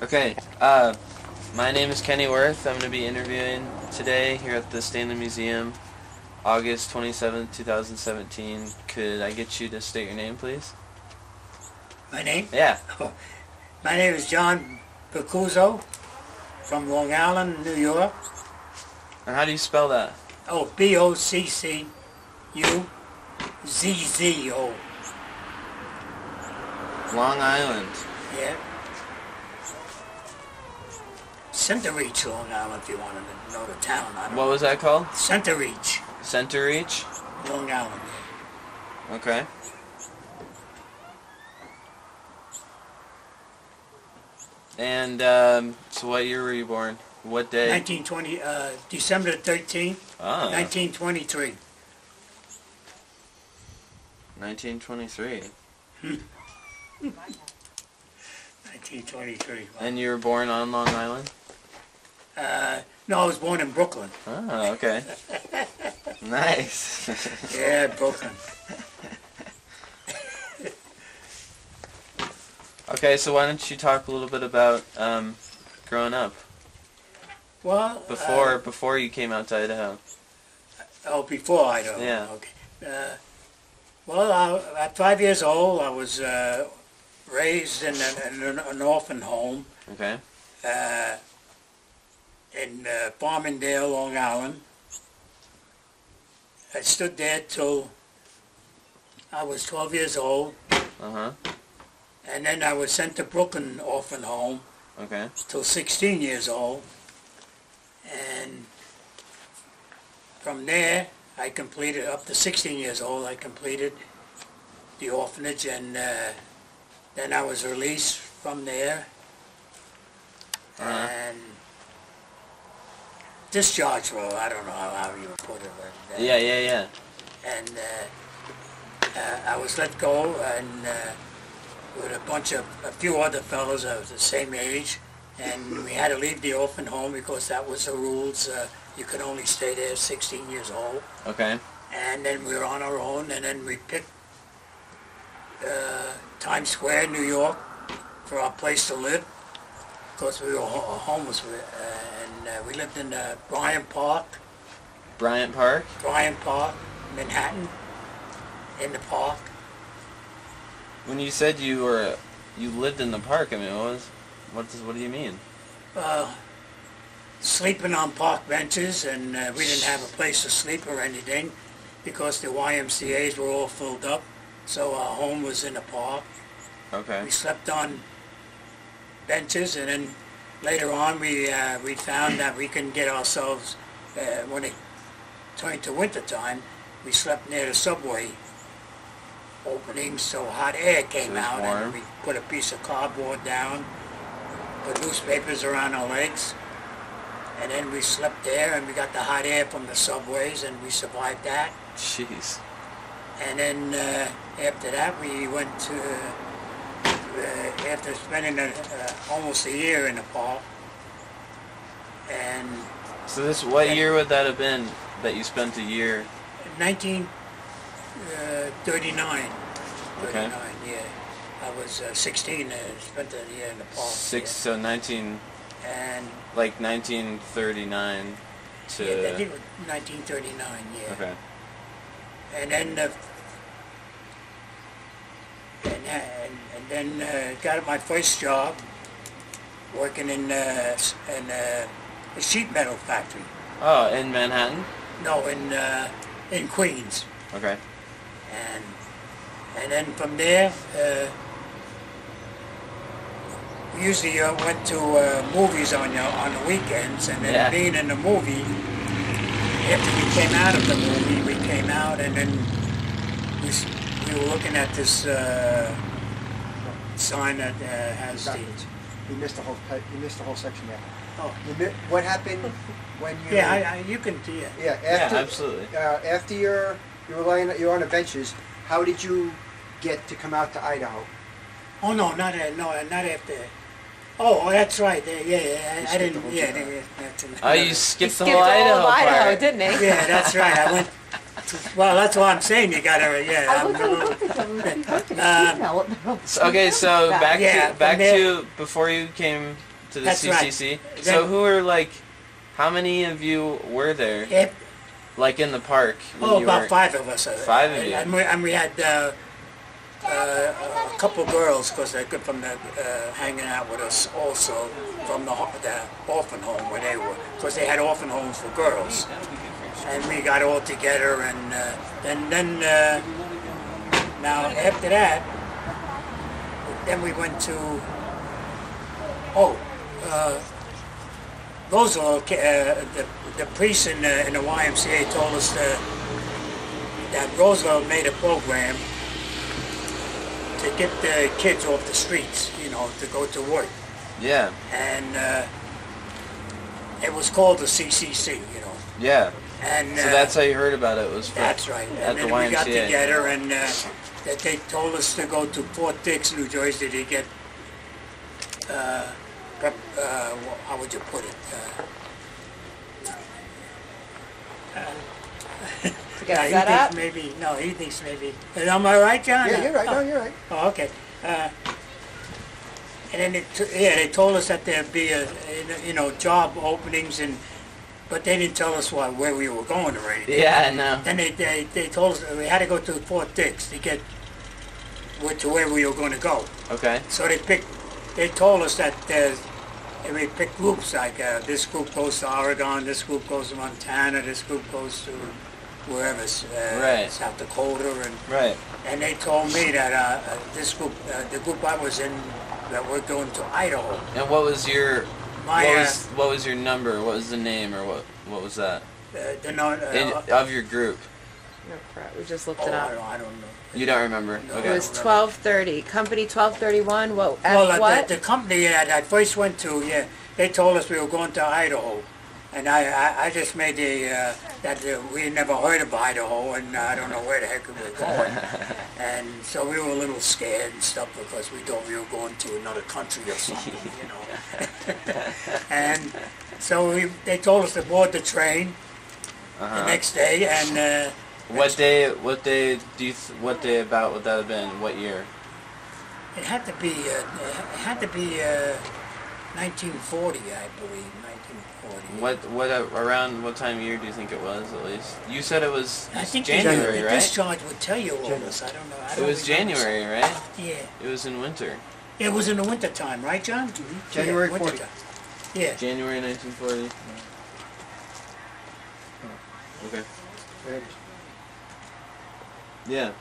Okay, uh, my name is Kenny Worth. I'm going to be interviewing today here at the Stanley Museum, August 27th, 2017. Could I get you to state your name, please? My name? Yeah. My name is John Boccuzzo from Long Island, New York. And how do you spell that? Oh, B-O-C-C-U-Z-Z-O. Long Island. Yeah. Centereach, Long Island, if you want to know the town. I don't What was that called? Centereach, Center Reach? Long Island. Okay. And, um, so what year were you born? What day? 1920, uh, December 13th, Ah, 1923. 1923. 1923. And you were born on Long Island? Uh, no, I was born in Brooklyn. Oh, okay. nice. Yeah, Brooklyn. okay, so why don't you talk a little bit about um, growing up Well, before uh, before you came out to Idaho? oh, before Idaho. Yeah. Okay. Uh, well, I, at five years old, I was uh, raised in an, in an, an orphan home Okay. Uh, in uh, Farmingdale, Long Island. I stood there till I was 12 years old, Uh huh. and then I was sent to Brooklyn Orphan Home Okay. till 16 years old. And from there, I completed, up to 16 years old, I completed the orphanage and uh, then I was released from there. Uh-huh. And discharged, well, I don't know how, how you would put it. But, uh, Yeah, yeah, yeah. and uh, uh, I was let go and uh, with a bunch of, a few other fellows of the same age, and we had to leave the orphan home because that was the rules. Uh, you could only stay there 16 years old. Okay. And then we were on our own, and then we picked uh, Times Square, New York, for our place to live, because we were ho- homeless. And uh, we lived in uh, Bryant Park, Bryant Park. Bryant Park, Manhattan, in the park. When you said you were you lived in the park, I mean, what was what does what do you mean? uh, sleeping on park benches, and uh, we didn't have a place to sleep or anything because the YMCA's were all filled up. So our home was in the park. Okay. We slept on benches, and then later on we uh, we found that we can get ourselves uh, when it turned to winter time. We slept near the subway opening, so hot air came out, warm. and we put a piece of cardboard down, put newspapers around our legs, and then we slept there, and we got the hot air from the subways, and we survived that. Jeez. And then uh, after that, we went to, uh, after spending a, uh, almost a year in the park, and So this what year would that have been that you spent a year? 1939, Okay. 39, yeah. I was uh, 16 and spent a year in the park. Six. So nineteen. And like nineteen thirty nine to. yeah, I think 1939, yeah. Okay. and then uh, and, and, and then uh, got my first job working in uh, in uh, a sheet metal factory. Oh, in Manhattan. No, in uh, in Queens, Okay. and and then from there. Uh, we usually uh, went to uh, movies on your, on the weekends, and then Yeah. being in the movie, after we came out of the movie, we came out and then we, we were looking at this uh, sign that uh, has the. You missed the whole, you missed the whole section there. Oh, mi- what happened when you? yeah, I, I, you can see it. Yeah, Yeah, after, absolutely. uh, after you're, you were laying, you're on the benches, how did you get to come out to Idaho? Oh no, not uh, no, not after. Oh, oh, that's right. Yeah, yeah, yeah. I, I skipped the didn't. whole Yeah, yeah, that's Oh, you another- skipped the Skipped whole all Idaho of Idaho, didn't he? yeah, that's right. I went Well, that's what I'm saying, you gotta, yeah. I I'm looked, a I little- looked at them, and she Um, email it. So, okay, so Yeah. back Yeah, to back from there- to before you came to the That's right. CCC. So Then- who are like, how many of you were there, If, like in the park? when oh, you about were- five of us. uh, Five of you. And we, and we had uh, uh, a couple girls, because they could from the, uh, hanging out with us also from the, ho- the orphan home where they were, because they had orphan homes for girls. And we got all together and uh, then, then uh, now after that, then we went to, oh, uh, Roosevelt, uh, the, the priest in the, in the YMCA told us that, that Roosevelt made a program to get the kids off the streets, you know, to go to work. Yeah, And uh, it was called the CCC, you know. yeah. And So uh, that's how you heard about it. Was for, that's right. at And the then we got together and uh, that they told us to go to Fort Dix, New Jersey to get, uh, prep, uh, how would you put it? Uh, To yeah, get he set thinks up. maybe, no, he thinks maybe, am I right, John? Yeah, you're right. No, you're right. Oh, okay. Uh, and then it, t- yeah, they told us that there'd be a, you know, job openings and, but they didn't tell us what, where we were going or anything. Yeah, know. Then they, they, they told us we had to go to Fort Dix to get to where we were going to go. Okay. So they picked, they told us that uh, and we picked groups like uh, this group goes to Oregon, this group goes to Montana, this group goes to wherever, uh, Right. South Dakota, and Right. and they told me that uh, uh, this group, uh, the group I was in, that we're going to Idaho. And what was your My, what uh, was what was your number? What was the name or what what was that uh, the, no, uh, In, of your group? No crap, we just looked oh, it I, up. don't, I don't know. You don't remember? No. It was twelve thirty. Company twelve thirty one. What? F Well, uh, what? The, the company that I first went to, yeah, they told us we were going to Idaho. And I, I, I just made the, uh, that uh, we never heard of Idaho and I don't know where the heck we were going. and so we were a little scared and stuff because we thought we were going to another country or something, you know. and so we, they told us to board the train the Uh-huh. next day and uh, What day? What day do you? Th- what day about would that have been? What year? it had to be, uh, it had to be uh, 1940, I believe, 1940. What what uh, around what time of year do you think it was at least? You said it was I think January, the, the right? discharge would tell you all this. I don't know. I It don't was remember. January, right? Yeah. It was in winter. It was in the winter time, right, John? January yeah, 40. Yeah. January 1940. Okay. There it is. Yeah.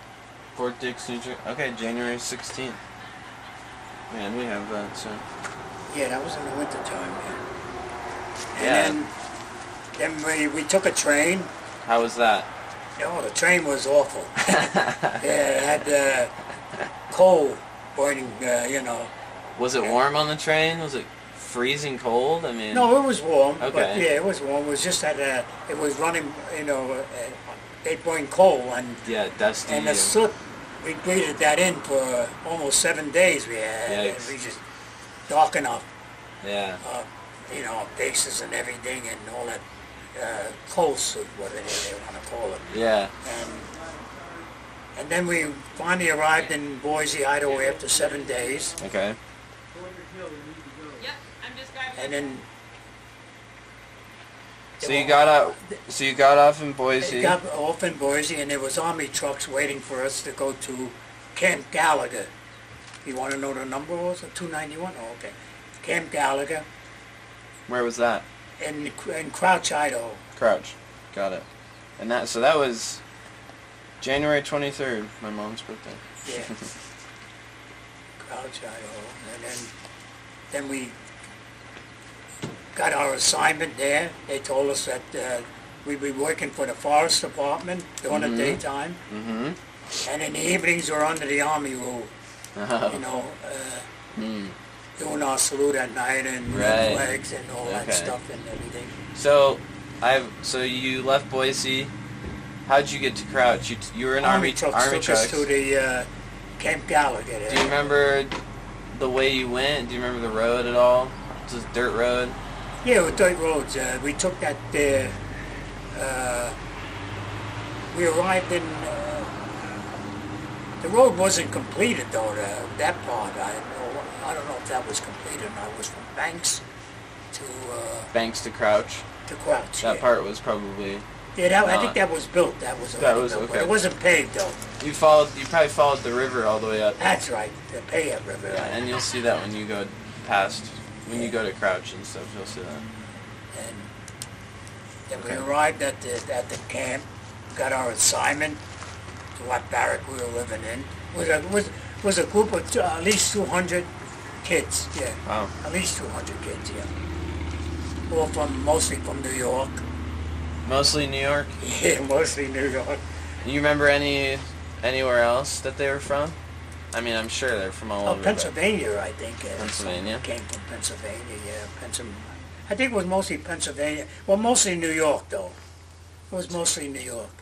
Fort Dix, New Jersey. Okay, January 16th. Man, we have that so. Yeah, that was in the winter time. Yeah. Yeah. And then, then we, we took a train. How was that? Oh, the train was awful. yeah, it had uh, coal burning, uh, you know. Was it warm on the train? Was it freezing cold? I mean. No, it was warm. But Okay. yeah, it was warm. It was just that uh, it was running, you know, uh, they burned coal and Yeah, dusty. And the soot, we breathed that in for almost seven days we had. And Yikes. we just dark enough. yeah. You know, bases and everything and all that uh, coal soot, whatever they want to call it. Yeah. And, and then we finally arrived in Boise, Idaho after seven days. Okay. And then So you got out. So you got off in Boise. got off in Boise and there was army trucks waiting for us to go to Camp Gallagher. You want to know the number was it? 291? Oh, okay. Camp Gallagher. Where was that? in, in Crouch, Idaho. Crouch. Got it. And that. So that was January 23rd, my mom's birthday. Yeah. Crouch, Idaho. And then, then we got our assignment there. They told us that uh, we'd be working for the Forest Department during Mhm. the daytime. Mm-hmm. And in the evenings, we're under the Army rule, you Oh. know, uh, Hmm. Doing our salute at night and Right. red flags and all that stuff and everything. So, I've So you left Boise. How'd you get to Crouch? You, you were in Army, trucks Army took trucks. us to the uh, Camp Gallagher. Do you remember the way you went? Do you remember the road at all? Just dirt road. Yeah, with dirt roads. Uh, we took that. Uh, uh, we arrived in. Uh, the road wasn't completed though. The, that part, I. I don't know if that was completed. or not. It was from Banks to uh, Banks to Crouch. to Crouch. That yeah. part was probably Yeah, that, I think that was built. That was. That was- built, okay. It wasn't paved though. you followed. You probably followed the river all the way up. That's right. The Payette River. Yeah, and you'll see that when you go past when you go to Crouch and stuff. You'll see that. And then Okay. we arrived at the at the camp, got our assignment to what barrack we were living in. Was a was was a group of two, at least 200 kids. Yeah, Wow. at least 200 kids. Yeah, all from mostly from New York. Mostly New York. Yeah, mostly New York. You remember any anywhere else that they were from? I mean, I'm sure they're from all Oh, over. but- Pennsylvania, I think. Uh, Pennsylvania? Came from Pennsylvania, yeah. Pennsylvania. I think it was mostly Pennsylvania. Well, mostly New York, though. It was mostly New York.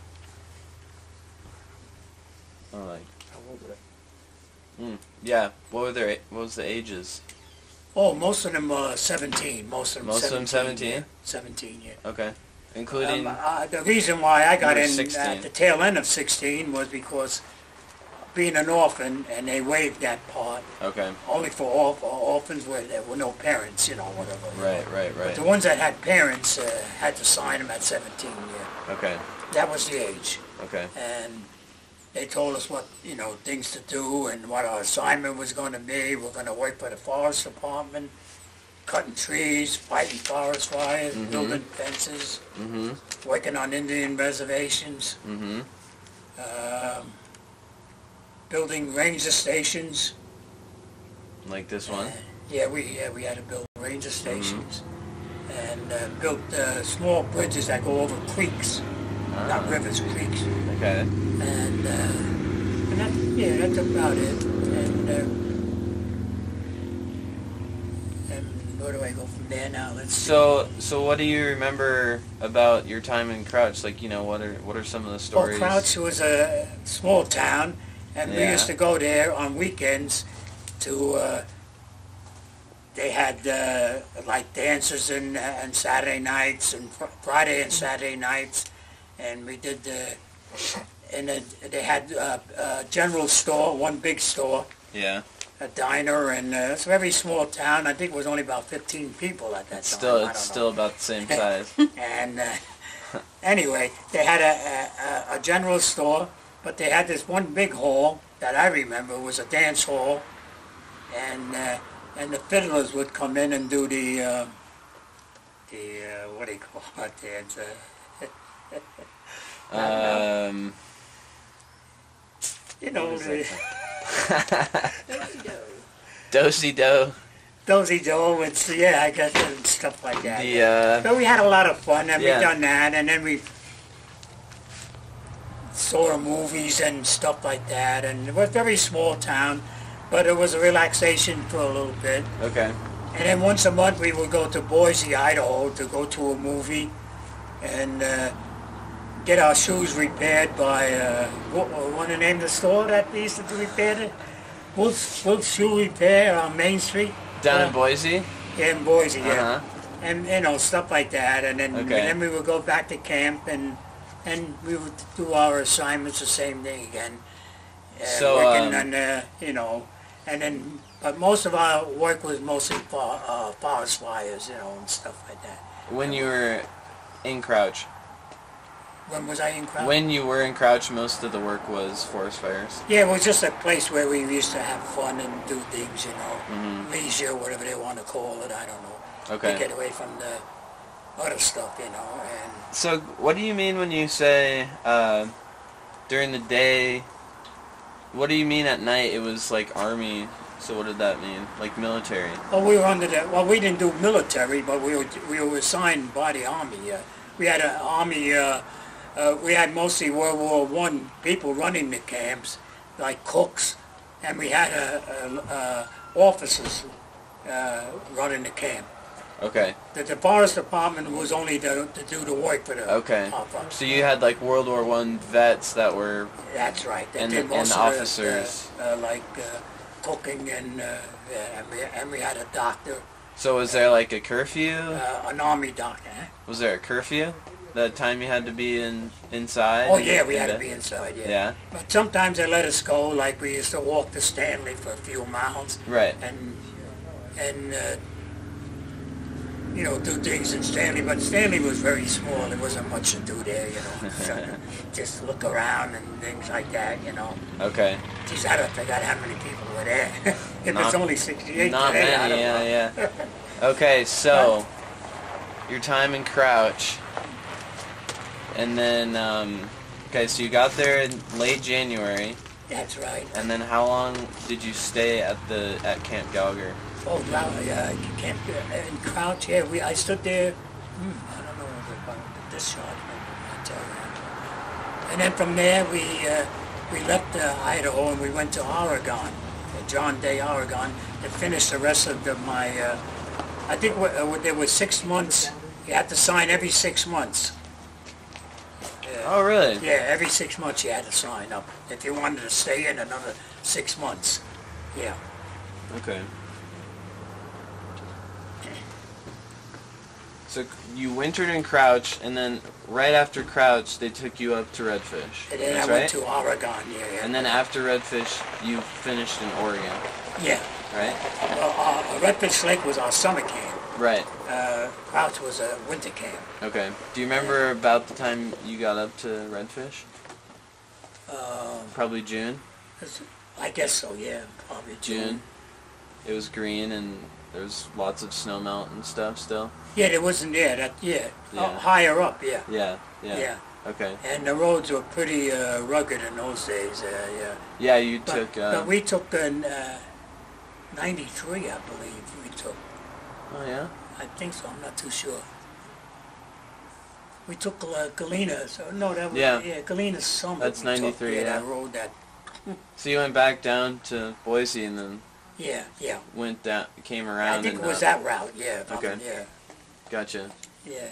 All right. How old were they? Yeah. What were their? What was the ages? Oh, most of them uh, 17. Most of them Most of 17. them 17? Yeah. 17, yeah. Okay, including. Um, uh, the reason why I got in 16. at the tail end of 16 was because being an orphan, and they waived that part, okay. only for orph- orphans where there were no parents, you know, whatever. Right. Right. But Right. the ones that had parents uh, had to sign them at 17, yeah. Okay. That was the age. Okay. And they told us what, you know, things to do and what our assignment was going to be. We're going to work for the forest department, cutting trees, fighting forest fires, Mhm. building fences, Mhm. working on Indian reservations, Mhm. um, building ranger stations. Like this one. Uh, yeah, we yeah we had to build ranger Mm-hmm. stations and uh, built uh, small bridges that go over creeks, not Ah, rivers, creeks. Okay. And, uh, and that, yeah, that's about it. And, uh, and where do I go from there now? Let's see. So, so what do you remember about your time in Crouch? Like, you know, what are what are some of the Well, stories? Crouch was a small town, and we used to go there on weekends to. Uh, they had uh, like dances and and Saturday nights and fr- Friday and Saturday nights, and we did the. And then they had uh, a general store, one big store, Yeah. a diner, and uh, it's a very small town. I think it was only about 15 people at that time. Still, it's still about the same size. And uh, anyway, they had a, a, a general store, but they had this one big hall that I remember was a dance hall, and uh, and the fiddlers would come in and do the uh, the uh, what do you call it dance? Um. you know, What is the, Dosey do. Dozy Joe, it's yeah, I guess and stuff like that. The uh. But we had a lot of fun, and Yeah. we done that, and then we saw movies and stuff like that, and it was a very small town, but it was a relaxation for a little bit. Okay. And then once a month we would go to Boise, Idaho, to go to a movie, and uh, get our shoes repaired by uh, what, what the name of the store that we used to repair it? Wolf's, Wolf's Shoe Repair on Main Street. Down Uh, in Boise. Yeah, in Boise, yeah Uh huh. and you know stuff like that and then Okay. then we would go back to camp and and we would do our assignments the same thing again uh, So, working um, on uh, you know and then but most of our work was mostly for, uh, forest fires you know and stuff like that When you were in Crouch. When was I in Crown? When you were in Crouch, most of the work was forest fires. yeah it was just a place where we used to have fun and do things you know Mhm. leisure whatever they want to call it I don't know to Okay. get away from the other stuff you know and So, what do you mean when you say uh, during the day? What do you mean at night? It was like army. So, what did that mean? Like military? Well, we were under the, well, we didn't do military, but we were, we were assigned by the Army. Uh, we had an Army, uh, uh, we had mostly World War One people running the camps, like cooks, and we had uh, uh, uh, officers uh, running the camp. Okay. The, the forest department was only to, to do the work for the Okay. So you had like World War One vets that were That's right. They And did and most the officers. uh, like uh, cooking and, uh, and, we, and we had a doctor, So was there like a curfew? uh, an Army doctor. eh? Was there a curfew? That time you had to be in inside. Oh yeah, we had to be inside. Yeah. Yeah. But sometimes they let us go. Like we used to walk to Stanley for a few miles, Right. and and uh, you know do things in Stanley. But Stanley was very small. There wasn't much to do there. You know, So, just look around and things like that. You know. Okay. Geez, I don't think I had how many people were there. if Not- it's only 68 Not today, I many. don't know. Yeah, yeah. Okay, so your time in Crouch, and then um, okay, so you got there in late January, That's right. and then how long did you stay at the at Camp Gallagher? Oh, wow, yeah, I can't, uh, in Crouch, yeah, we, I stood there, hmm, I don't know about this shot, I'll tell you. And then from there, we, uh, we left uh, Idaho and we went to Oregon, uh, John Day, Oregon, to finish the rest of the, my, uh, I think uh, there was six months, you had to sign every six months. Oh, really? Yeah, every six months you had to sign up, if you wanted to stay in another six months, yeah. Okay. So you wintered in Crouch, and then right after Crouch, they took you up to Redfish. And then That's I went right. to Oregon, yeah, yeah. And then after Redfish, you finished in Oregon, Yeah, right? well, uh, Redfish Lake was our summer camp. Right. Uh, Crouch was a winter camp. Okay. Do you remember about the time you got up to Redfish? Um, Probably June. I guess so, yeah, probably June. June. It was green and there was lots of snow melt and stuff still. Yeah, there wasn't there, that, yeah, Yeah. Uh, higher up, yeah, Yeah. Yeah. yeah. Okay. And the roads were pretty uh, rugged in those days, uh, yeah. Yeah, you But, took. Uh, but we took in uh, 93, I believe. Oh yeah. I think so, I'm not too sure. We took uh, Galena, so, no, that was, Yeah. yeah, Galena Summit. That's we took, 93, Yeah, that road that, So you went back down to Boise and then yeah, yeah. went down, came around. I think it and, was uh, that route, yeah. if I'm- Okay. Yeah, Gotcha. yeah.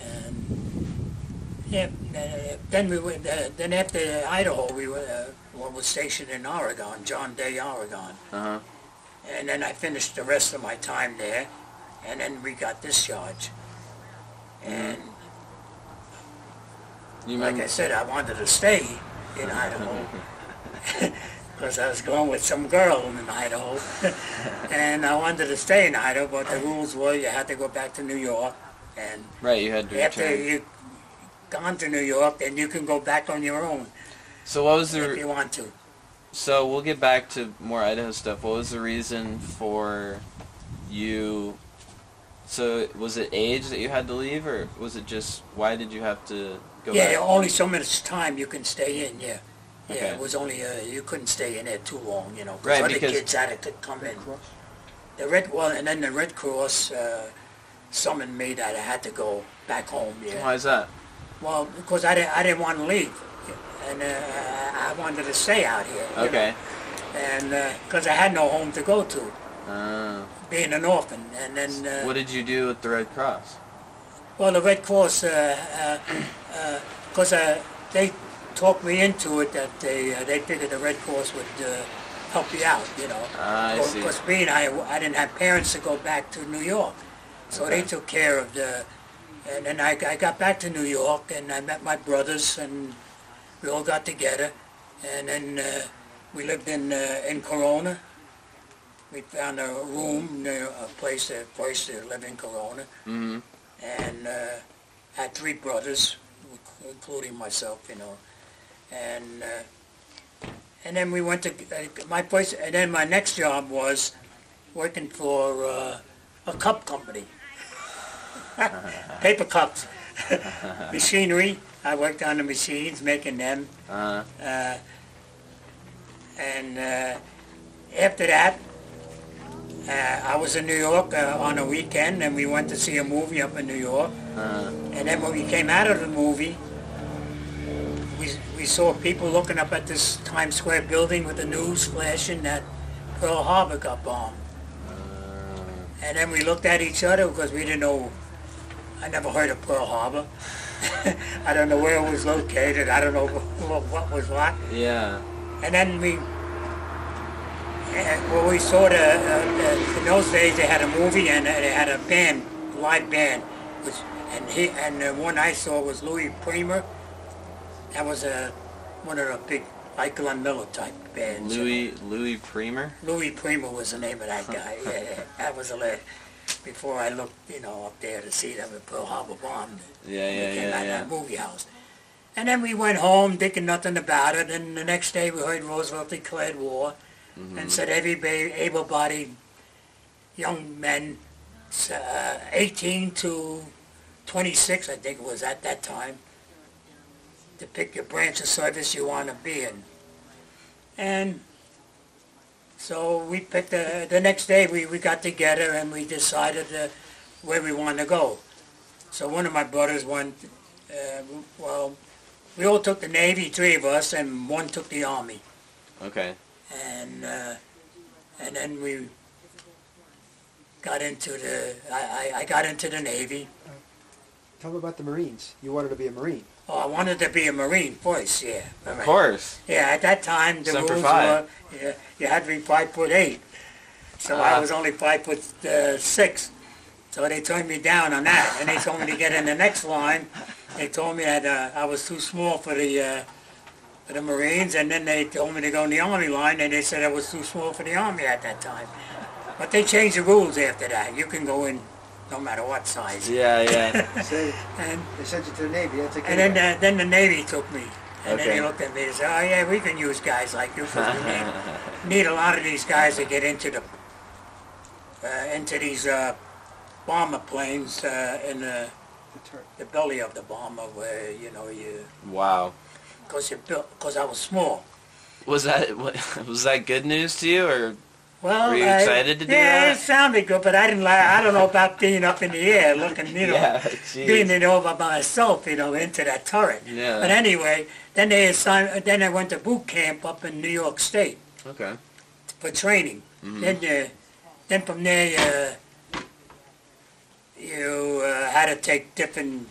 And, yeah, uh, then we went, uh, then after Idaho, we were, uh, well, was stationed in Oregon, John Day, Oregon. Uh huh. And then I finished the rest of my time there, and then we got discharged. And You like? I said, I wanted to stay in Idaho. Because I was going with some girl in Idaho. and I wanted to stay in Idaho, but the rules were you had to go back to New York. And right. You had to after return. you gone to New York, then you can go back on your own So what was the? if you want to. So we'll get back to more Idaho stuff. What was the reason for you? So was it age that you had to leave, or was it just why did you have to go yeah, back? only so much time you can stay in. Yeah, yeah. Okay. It was only uh, you couldn't stay in there too long, you know. Right, other because- kids had to come in. The red well, and then the Red Cross uh, summoned me that I had to go back home. Yeah. Why is that? Well, because I didn't, I didn't want to leave, and uh, I wanted to stay out here. Okay. know, And because I had no home to go to, Uh, being an orphan, and then. Uh, what did you do with the Red Cross? Well, the Red Cross, because uh, uh, they talked me into it that they uh, they figured the Red Cross would uh, help you out, you know. Ah, I see. Because being I, I didn't have parents to go back to New York, so they took care of the. And then I, I got back to New York and I met my brothers and we all got together, and then uh, we lived in uh, in Corona. We found a room near a place, a place to live in Corona Mm-hmm. and uh, had three brothers, including myself, you know, and uh, and then we went to uh, my place, and then my next job was working for uh, a cup company, paper cups, machinery. I worked on the machines, making them, Uh, uh, and uh, after that, uh, I was in New York uh, on a weekend, and we went to see a movie up in New York. uh, And then when we came out of the movie, we, we saw people looking up at this Times Square building with the news flashing that Pearl Harbor got bombed. And then we looked at each other because we didn't know, I never heard of Pearl Harbor. I don't know where it was located. I don't know what, what was what. yeah. And then we, well, we saw the, uh, the, in those days they had a movie and they had a band, live band, which And he and the one I saw was Louis Prima. That was a one of the big like Glenn Miller type bands. you know. Louis Louis Prima. Louis Prima was the name of that guy. yeah, yeah. that was a before I looked, you know, up there to see them at Pearl Harbor bombed. Yeah, yeah, came yeah, yeah. that movie house. And then we went home thinking nothing about it, and the next day we heard Roosevelt declared war Mm-hmm. and said every able-bodied young men, uh, 18 to 26, I think it was at that time, to pick your branch of service you want to be in. And so we picked, the, the next day we, we got together and we decided uh, where we wanted to go. So one of my brothers went, uh, well, we all took the Navy, three of us, and one took the Army. Okay. And, uh, and then we got into the, I, I, I got into the Navy. Tell me about the Marines. You wanted to be a Marine. Oh, I wanted to be a Marine first, yeah. Of course. Yeah, at that time, the Semper rules Fi. were, yeah, you had to be five foot eight. So I Ah. was only five foot uh, six. So they turned me down on that, and they told me to get in the next line. They told me that uh, I was too small for the uh, for the Marines, and then they told me to go in the Army line, and they said I was too small for the Army at that time. But they changed the rules after that. You can go in no matter what size. Yeah, yeah. Say And they sent you to the Navy. That's a and then uh, then the Navy took me. And then Okay. they looked at me and said, oh yeah, we can use guys like you because we need, need a lot of these guys to get into the, uh, into these uh, bomber planes uh, in the, the belly of the bomber where, you know, you, wow. because you built, because I was small. Was that was that good news to you or Well, Were you I- excited to do yeah, that? it sounded good, but I didn't like, I don't know about being up in the air looking, you know, Yeah, being it over by myself, you know, into that turret. Yeah. But anyway, then they assigned, then I went to boot camp up in New York State Okay. for training. Mm-hmm. Then, uh, then from there, uh, you uh, had to take different.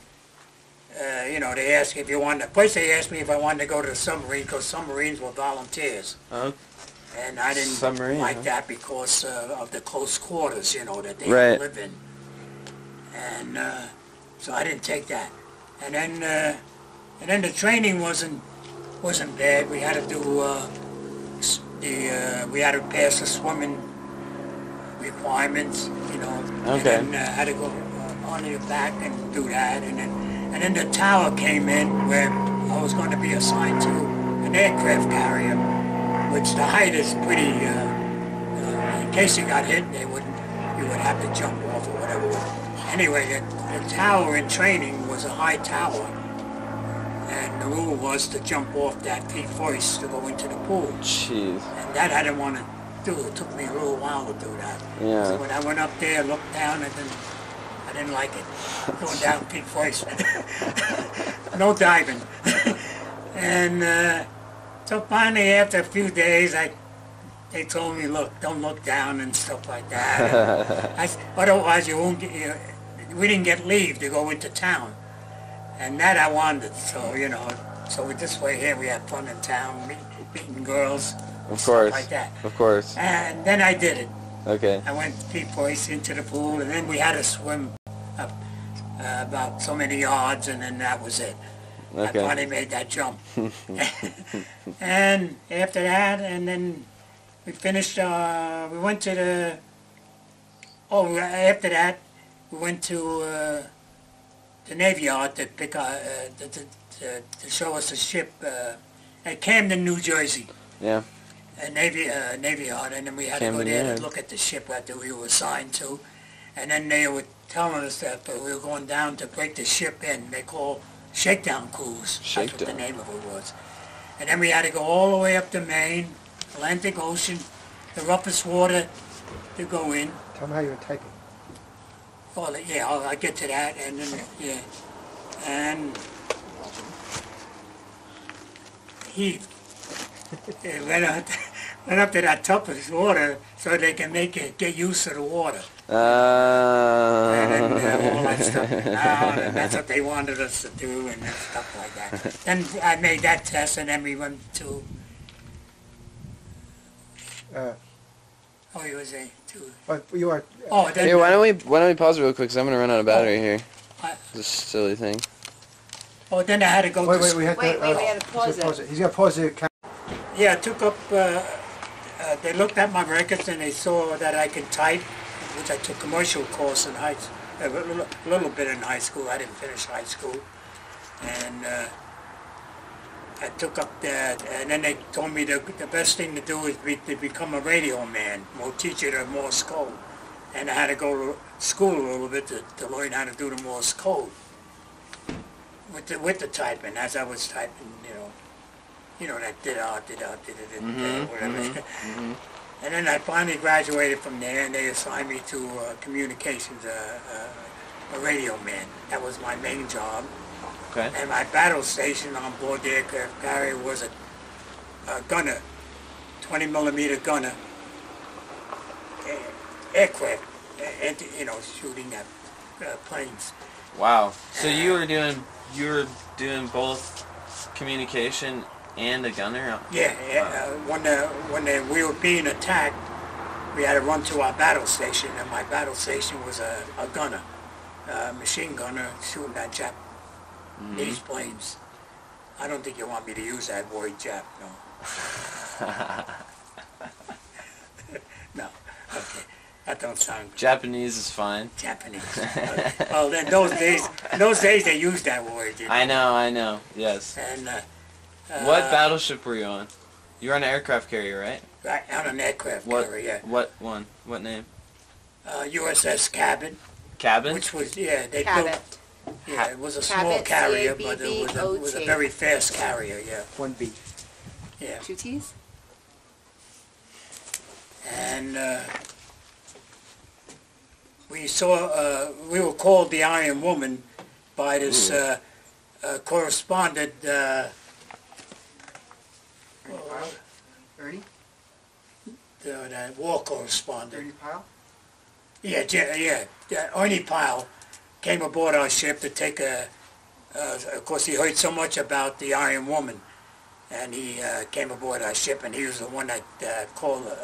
Uh, you know, they asked if you wanted. First, they asked me if I wanted to go to the submarine because submarines were volunteers, Oh, and I didn't Submarine, like huh? that because uh, of the close quarters, you know, that they Right. live in. And uh, so I didn't take that. And then, uh, and then the training wasn't wasn't bad. We had to do uh, the uh, we had to pass the swimming requirements, you know. Okay. And then uh, had to go uh, on your back and do that, and then and then the tower came in where I was going to be assigned to an aircraft carrier, which the height is pretty. Uh, uh, in case you got hit, they wouldn't. You would have to jump off or whatever. Anyway, the, the tower in training was a high tower, and the rule was to jump off that feet first to go into the pool. jeez. And that I didn't want to do. It took me a little while to do that. Yeah. So when I went up there, looked down, and then I didn't like it. Going down feet first. no diving. and uh, so finally, after a few days, I they told me, look, don't look down and stuff like that. I otherwise, you won't get. You, we didn't get leave to go into town, and that I wanted. So you know, so with this way here, we had fun in town, meet, meeting girls, Of course. like that. Of course. And then I did it. Okay. I went feet first into the pool, and then we had to swim up uh, about so many yards, and then that was it. I finally made that jump. and after that, and then we finished, uh, we went to the, oh, after that, we went to uh, the Navy Yard to pick, uh, uh, to, to, to, to show us the ship uh, at Camden, New Jersey Yeah. a Navy uh, Navy Yard, and then we had to go there to look at the ship that we were assigned to, and then they were telling us that we were going down to break the ship in. They call shakedown cruise. That's what the Shakedown. name of it was. And then we had to go all the way up to Maine, Atlantic Ocean, the roughest water to go in. Tell me how you were typing. Well, yeah, I'll, I'll get to that, and then yeah, and he went up, went up to that toughest water so they can make it get used to the water. And Uh, uh, all that stuff down, and that's what they wanted us to do, and stuff like that. Then I made that test, and then we went to. Uh, Oh, you was a to. but you are. Oh, then Here, why don't we why don't we pause real quick? Cause I'm gonna run out of battery here. I- This silly thing. Oh, then I had to go Wait, to wait, we have to. Wait, wait, uh, we had to he's pause it. He's gonna pause the camera. Yeah, I took up, uh, uh, they looked at my records and they saw that I could type, which I took commercial course in high, a little, little bit in high school. I didn't finish high school. And, uh, I took up that, and then they told me the, the best thing to do is be, to become a radio man, more teacher to Morse code. And I had to go to school a little bit to, to learn how to do the Morse code. With the, with the typing, as I was typing, you know, you know, that did out, did out, did it, did it, mm-hmm, whatever. Mm-hmm, mm-hmm. And then I finally graduated from there, and they assigned me to uh, communications, uh, uh, a radio man. That was my main job. Okay. And my battle station on board the aircraft carrier was a, a gunner, 20 millimeter gunner, aircraft, uh, anti, you know, shooting at uh, planes. Wow. So you were doing you were doing both communication and a gunner. Yeah, yeah, uh, when the, when the, we were being attacked, we had to run to our battle station, and my battle station was a, a gunner, a machine gunner shooting at these planes. I don't think you want me to use that word, Jap, no. no, okay, that don't sound Japanese is fine. Japanese. well, in those days, in those days they used that word, you know. I know. I know. Yes. And uh, What uh, battleship were you on? You were on an aircraft carrier, right? Right, on an aircraft What? carrier, What one? What name? Uh, USS Cabot. Cabin. Which was, yeah, they Cabot. built, yeah, it was a small Cabot, carrier, but it was a, it was a C-A-B-B-O-T. very fast carrier, yeah, One B. yeah. Two T's? And, uh, we saw, uh, we were called the Iron Woman by this, uh, uh, correspondent, uh, Ernie Pyle. Ernie. the, the war correspondent. Ernie Pyle. Yeah, Je- yeah, yeah, Ernie Pyle came aboard our ship to take a, uh, of course, he heard so much about the Iron Woman, and he uh, came aboard our ship, and he was the one that uh, called, uh,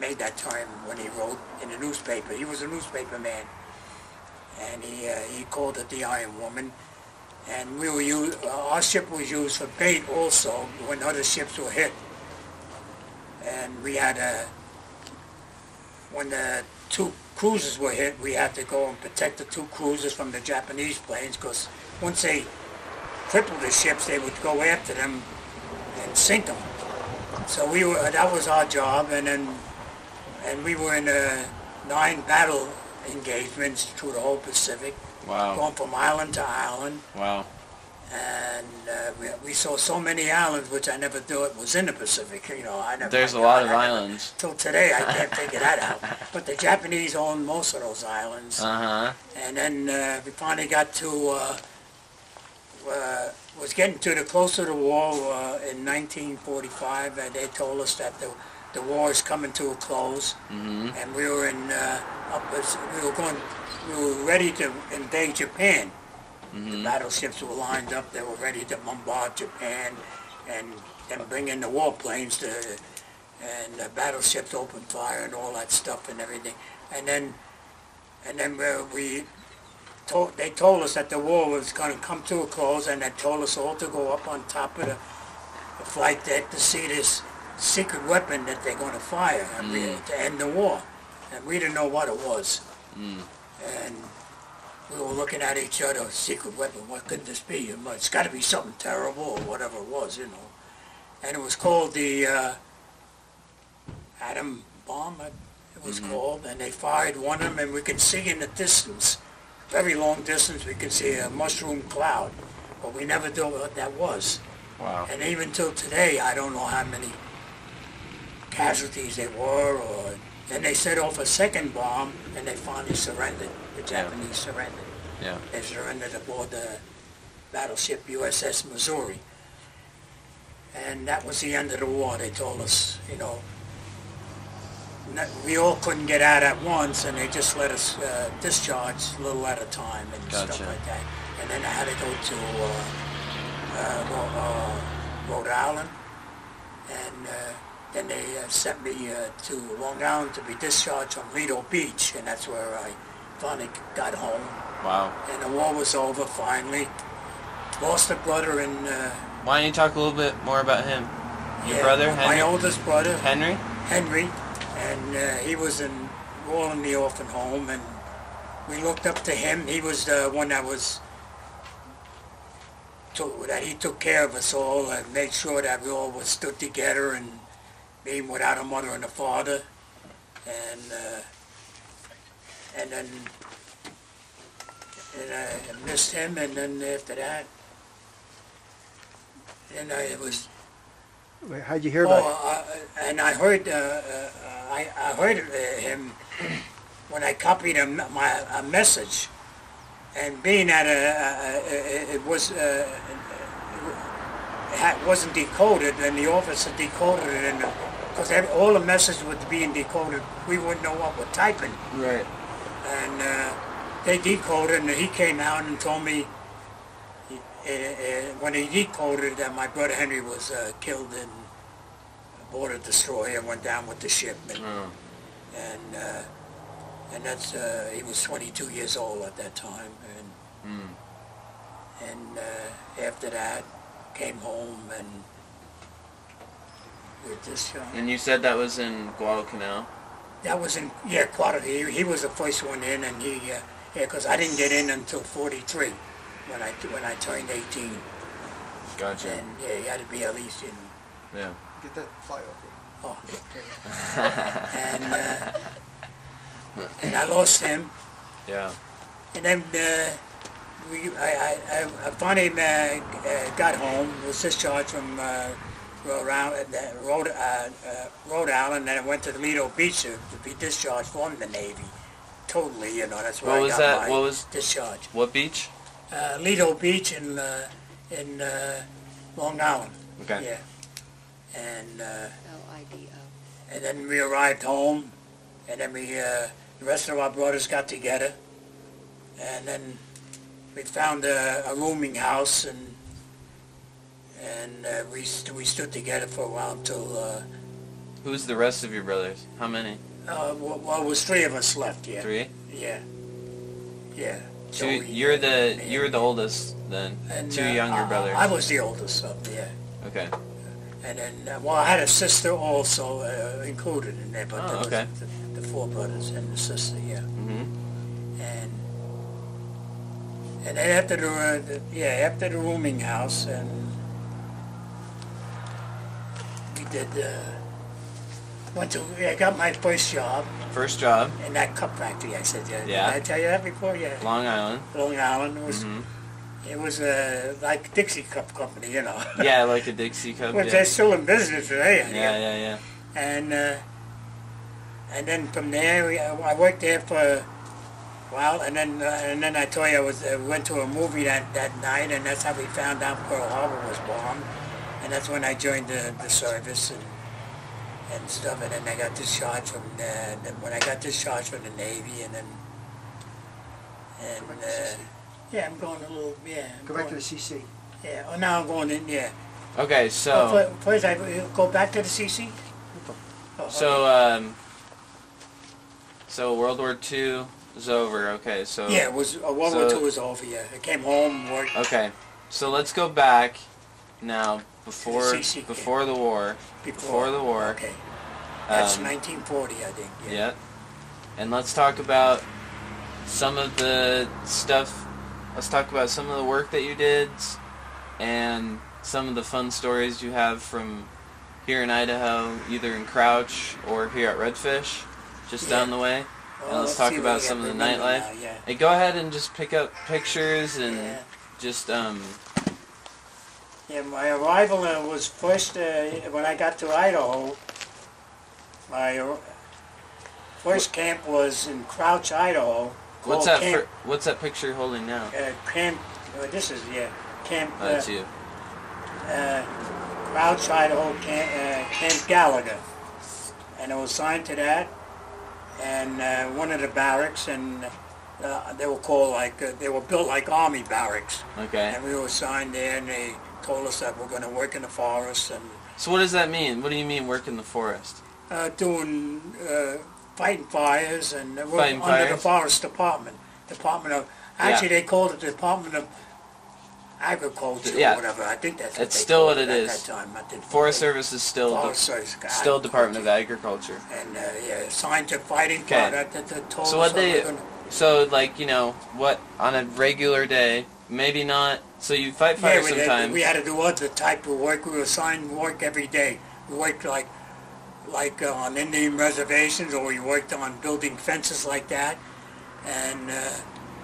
made that term when he wrote in the newspaper. He was a newspaper man, and he uh, he called it the Iron Woman. And we were used, uh, our ship was used for bait also when other ships were hit. And we had a, when the two cruisers were hit, we had to go and protect the two cruisers from the Japanese planes because once they crippled the ships, they would go after them and sink them. So we were, that was our job, and then, and we were in nine battle engagements through the whole Pacific, Wow. going from island to island, Wow. and uh, we, we saw so many islands, which I never thought it was in the Pacific. You know, I never. There's a I- lot of I never- islands. Till today, I can't figure that out. But the Japanese owned most of those islands. Uh huh. And then uh, we finally got to, uh, uh, was getting to the closer to the war uh, in 1945. And they told us that the, the war is coming to a close. Mm-hmm. And we were in, uh, up, we were going, we were ready to invade Japan. The Mm-hmm. battleships were lined up. They were ready to bombard Japan and then bring in the warplanes to, and the battleships opened fire and all that stuff and everything. And then, and then we told, they told us that the war was going to come to a close and they told us all to go up on top of the, the flight deck to see this secret weapon that they're going to fire and we, to end the war. And we didn't know what it was. And we were looking at each other, secret weapon, what could this be? It's got to be something terrible or whatever it was, you know. And it was called the uh, atom bomb, it it was called, and they fired one of them, and we could see in the distance, very long distance, we could see a mushroom cloud, but we never knew what that was. Wow. And even till today, I don't know how many casualties there were, or then they set off a second bomb, and they finally surrendered. The Japanese surrendered. Yeah. They surrendered aboard the battleship USS Missouri. And that was the end of the war, they told us, you know. We all couldn't get out at once, and they just let us uh, discharge a little at a time and Gotcha. stuff like that. And then I had to go to uh, uh, uh, Rhode Island, and uh, then they uh, sent me uh, to Long Island to be discharged from Lido Beach, and that's where I finally got home. Wow. and the war was over finally. Lost a brother in uh, Why don't you talk a little bit more about him? Your yeah, brother, my Henry? oldest brother Henry? Henry, and uh, he was in all in the orphan home, and we looked up to him. He was the one that was took, that he took care of us all and made sure that we all were stood together and being without a mother and a father, and uh, and then and I missed him, and then after that, then I was Wait, How'd you hear about it? Oh, and I heard, uh, uh, I, I heard uh, him when I copied him my a message, and being that uh, uh, it was uh, it wasn't decoded, and the officer decoded it, and because all the messages were being decoded, we wouldn't know what we're typing, Right. and uh, they decoded, and he came out and told me. Uh, uh, when he decoded that my brother Henry was uh, killed in aboard a destroyer and went down with the ship, and Oh. and, uh, and that's uh, he was 22 years old at that time, and Mm. and uh, after that came home and with this young. And you said that was in Guadalcanal? That was in yeah, quarter. He, he was the first one in, and he uh, yeah, because I didn't get in until 43 when I when I turned 18, Gotcha. and yeah, he had to be at least in Yeah. Get that fly off. Oh, and uh, and I lost him, Yeah. and then uh, we I, I, I finally uh, uh, got home, was discharged from uh, Rhode Island, uh, Rhode, uh, uh, Rhode Island, and I went to Toledo Beach to, to be discharged from the Navy. Totally, you know, that's where What I was got that? my What was- discharge. What beach? Uh, Lido Beach in uh, in uh, Long Island. Okay. Yeah, and. Uh, L-I-D-O. And then we arrived home, and then we, uh, the rest of our brothers got together, and then we found a, a rooming house, and and uh, we st- we stood together for a while until uh, Who's the rest of your brothers? How many? uh, well, well, it was three of us left. Yeah, Three? yeah, yeah. So Joey you're the me. you're the oldest then. And, Two uh, younger brothers. I was the oldest of them, yeah. Okay. And then, uh, well, I had a sister also uh, included in there, but Oh, there was okay. the, the four brothers and the sister, yeah. Mm-hmm. and and then after the, uh, the yeah after the rooming house and we did uh, went to I got my first job First job, in that cup factory I said yeah, Yeah. did I tell you that before yeah Long Island. Long Island it was Mhm. it was uh, like Dixie Cup Company you know Yeah, like a Dixie cup. which yeah. they're still in business today yeah, yeah, yeah. and uh, and then from there we, I worked there for a while, and then uh, and then I told you I was uh, went to a movie that, that night, and that's how we found out Pearl Harbor was bombed, and that's when I joined the, the service and and stuff, and then I got discharged from uh, then when I got discharged from the Navy, and then and Go back to uh, CC. yeah, I'm going a little yeah. I'm Go back to going- the CC. yeah. Oh, now I'm going in yeah. Okay, Oh, so fir- first I go back to the CC. Oh, so um so World War Two is over. Okay, so Yeah, it was uh, World War So- II was over. Yeah, I came home, worked. Okay, so let's go back now before CC, yeah. before the war. Before the war. Okay, that's Um, 1940, I think. Yeah. Yeah. And let's talk about some of the stuff. Let's talk about some of the work that you did and some of the fun stories you have from here in Idaho, either in Crouch or here at Redfish, just down the way. Well, And let's see talk about some of the nightlife. now, Yeah. Hey, go ahead and just pick up pictures and Yeah. just um Yeah, my arrival was first uh, when I got to Idaho. My first camp was in Crouch, Idaho. what's that Camp, fir- what's that picture you're holding now? uh, camp. Uh, this is yeah, Camp Oh, uh, that's you. uh, Crouch, Idaho, Camp, uh, Camp Gallagher, and I was assigned to that. And uh, one of the barracks, and uh, they were called like uh, they were built like army barracks. Okay. And we were assigned there, and they told us that we're going to work in the forest and So what does that mean? What do you mean work in the forest? uh, doing uh, fighting fires, and uh, we're Fighting under the forest department, Department of Actually, they called it the Department of Agriculture Yeah. or whatever. I think that's It's still what it at that time. I think Forest Service is still Forest Service, still Department of Agriculture. And uh, yeah, signed to fighting Okay. that. That, that told So us what they- gonna- So like you know what on a regular day, maybe not. So you fight fire yeah, we, sometimes. had, we had to do other type of work. We were assigned work every day. We worked like like uh, on Indian reservations, or we worked on building fences like that, and uh,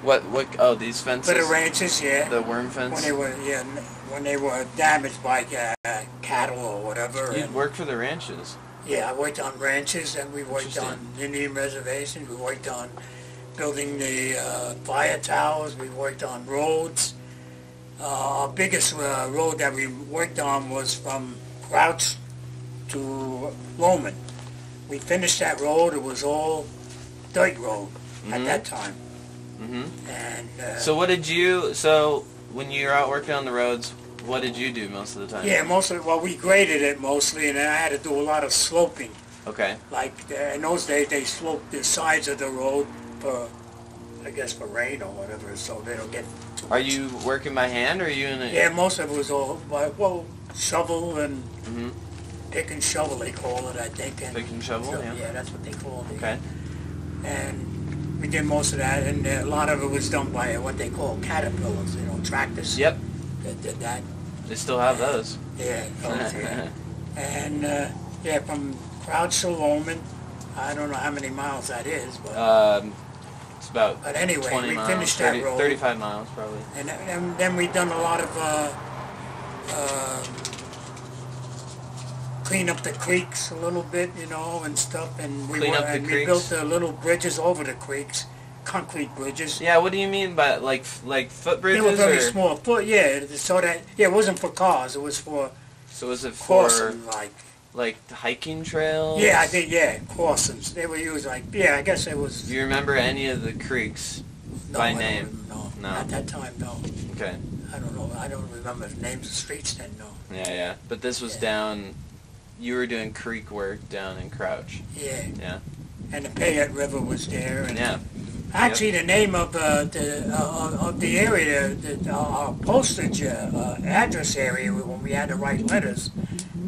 what what? Oh, these fences. for the ranches, yeah. The worm fences. when they were yeah, when they were damaged by uh, cattle or whatever. You worked for the ranches. Yeah, I worked on ranches and we worked on Indian reservations. We worked on building the uh, fire towers. We worked on roads. Uh, our biggest uh, road that we worked on was from Crouch to Lowman. We finished that road. It was all dirt road at Mhm. that time. Mm -hmm. And uh, So what did you? So when you're out working on the roads, what did you do most of the time? yeah, mostly well we graded it mostly, and then I had to do a lot of sloping. Okay. like uh, in those days they sloped the sides of the road for I guess for rain or whatever so they don't get too Are you working by hand or are you in a? yeah most of it was all by well shovel and Mhm. pick and shovel they call it I think and Pick and shovel, so, yeah. that's what they call it Okay. and we did most of that and a lot of it was done by what they call caterpillars you know tractors Yep. that did that They still have those. yeah, those, yeah. and uh, yeah from Crouch to Lowman I don't know how many miles that is but um, about But anyway, 20 we miles, finished 30, that road. 35 miles probably. And then, and then we done a lot of uh, uh, clean up the creeks a little bit, you know, and stuff. And we were, and we built the little bridges over the creeks, concrete bridges. Yeah. What do you mean by like like They footbridges were very or? small. Foot, yeah, so that yeah, it wasn't for cars. It was for So was it for crossing, like like hiking trails? yeah, I think yeah, crossings. They were used like yeah, I guess it was. Do you remember any of the creeks? no, by I name? No, No. at that time, no. Okay. I don't know. I don't remember the names of streets then. No. Yeah, yeah. But this was Yeah. down. You were doing creek work down in Crouch. Yeah. Yeah. And the Payette River was there. And Yeah. Actually, the name of uh, the uh, of the area, the, the our postage uh, uh, address area, when we had to write letters,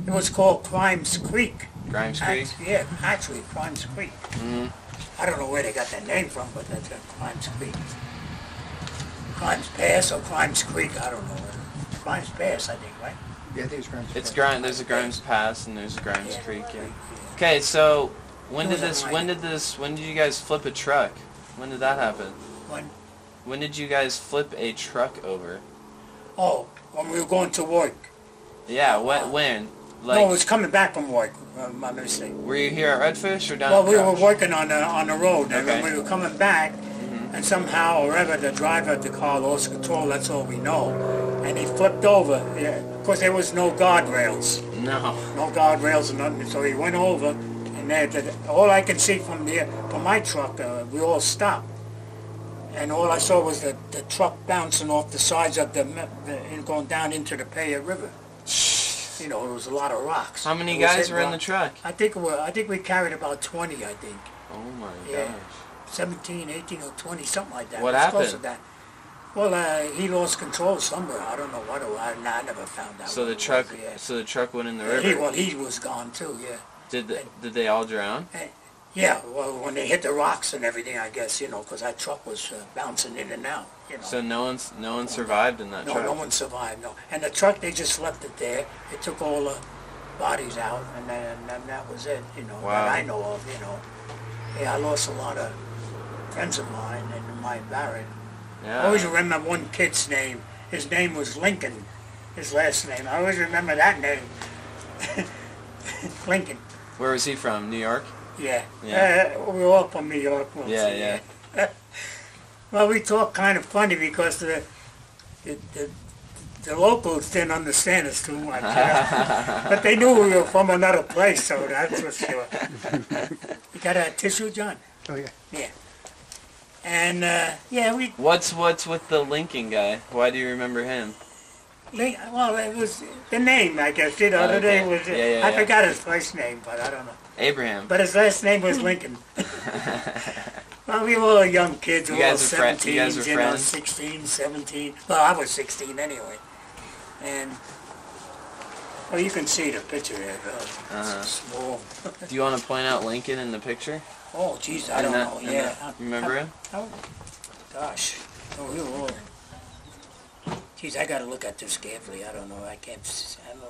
it was called Crimes Creek. Grimes Creek. Act- yeah, actually, Crimes Creek. hmm I don't know where they got that name from, but that's uh, Crimes Creek. Crimes Pass or Crimes Creek, I don't know. Crimes Pass, I think, right? Yeah, I think it's Grimes. It's Creek. Grimes. There's a Grimes Pass and there's a Grimes Yeah. Creek. Yeah. Okay, so when did this? When did this? When did you guys flip a truck? When did that happen? When, When did you guys flip a truck over? oh, when we were going to work. Yeah. When? When? Like, no, it was coming back from work, uh, my mistake. were you here at Redfish or down? Well, we were working on the, on the road, and when we were coming back, Mhm. and somehow or other the driver of the car lost control, that's all we know, and he flipped over, yeah, of course there was no guardrails, No. no guardrails or nothing, so he went over, and there, the, all I can see from there, from my truck, uh, we all stopped, and all I saw was the, the truck bouncing off the sides of the, the and going down into the Payette River. You know, it was a lot of rocks. How many guys were in the truck? I think was, I think we carried about 20, I think. Oh my Yeah. gosh. 17, 18, or 20, something like that. What was close happened? to that. Well, uh, he lost control somewhere. I don't know what it was. I, I never found out. So the truck. Was, yeah. So the truck went in the Yeah, he, river. well, he was gone too. Yeah. Did the, Did they all drown? Yeah. Well, when they hit the rocks and everything, I guess you know, because that truck was uh, bouncing in and out. You know. So no one's no one survived in that no, truck. no one survived. No. And the truck, they just left it there. They took all the bodies out, and then and that was it. You know, Wow. that I know of. You know. Yeah, I lost a lot of friends of mine in my Barrett. Yeah. I always remember one kid's name. His name was Lincoln. His last name. I always remember that name. Lincoln. Where was he from? New York. Yeah. Yeah. Uh, we were all from New York. mostly, Yeah, yeah. well, we talk kind of funny because the the, the, the locals didn't understand us too much. you know. but they knew we were from another place, so that's for sure. you got a tissue, John? Oh yeah. Yeah. And uh, yeah, we What's what's with the Lincoln guy? Why do you remember him? Link, well, it was the name, I guess. You know, the Okay. name was. Yeah, yeah, I yeah. forgot his first name, but I don't know. Abraham. But his last name was Lincoln. Well, we were all young kids, we You were all guys are fri- 17, you guys are know, friends? 16, 17. Well, I was 16 anyway. And, well, you can see the picture there, Bill. Uh-huh. It's small. Do you want to point out Lincoln in the picture? Oh, jeez, I In don't that- know, in yeah. that- you remember him? Oh, gosh. Oh, we were all... Geez, I gotta look at this carefully, I don't know, I can't, s- I don't know.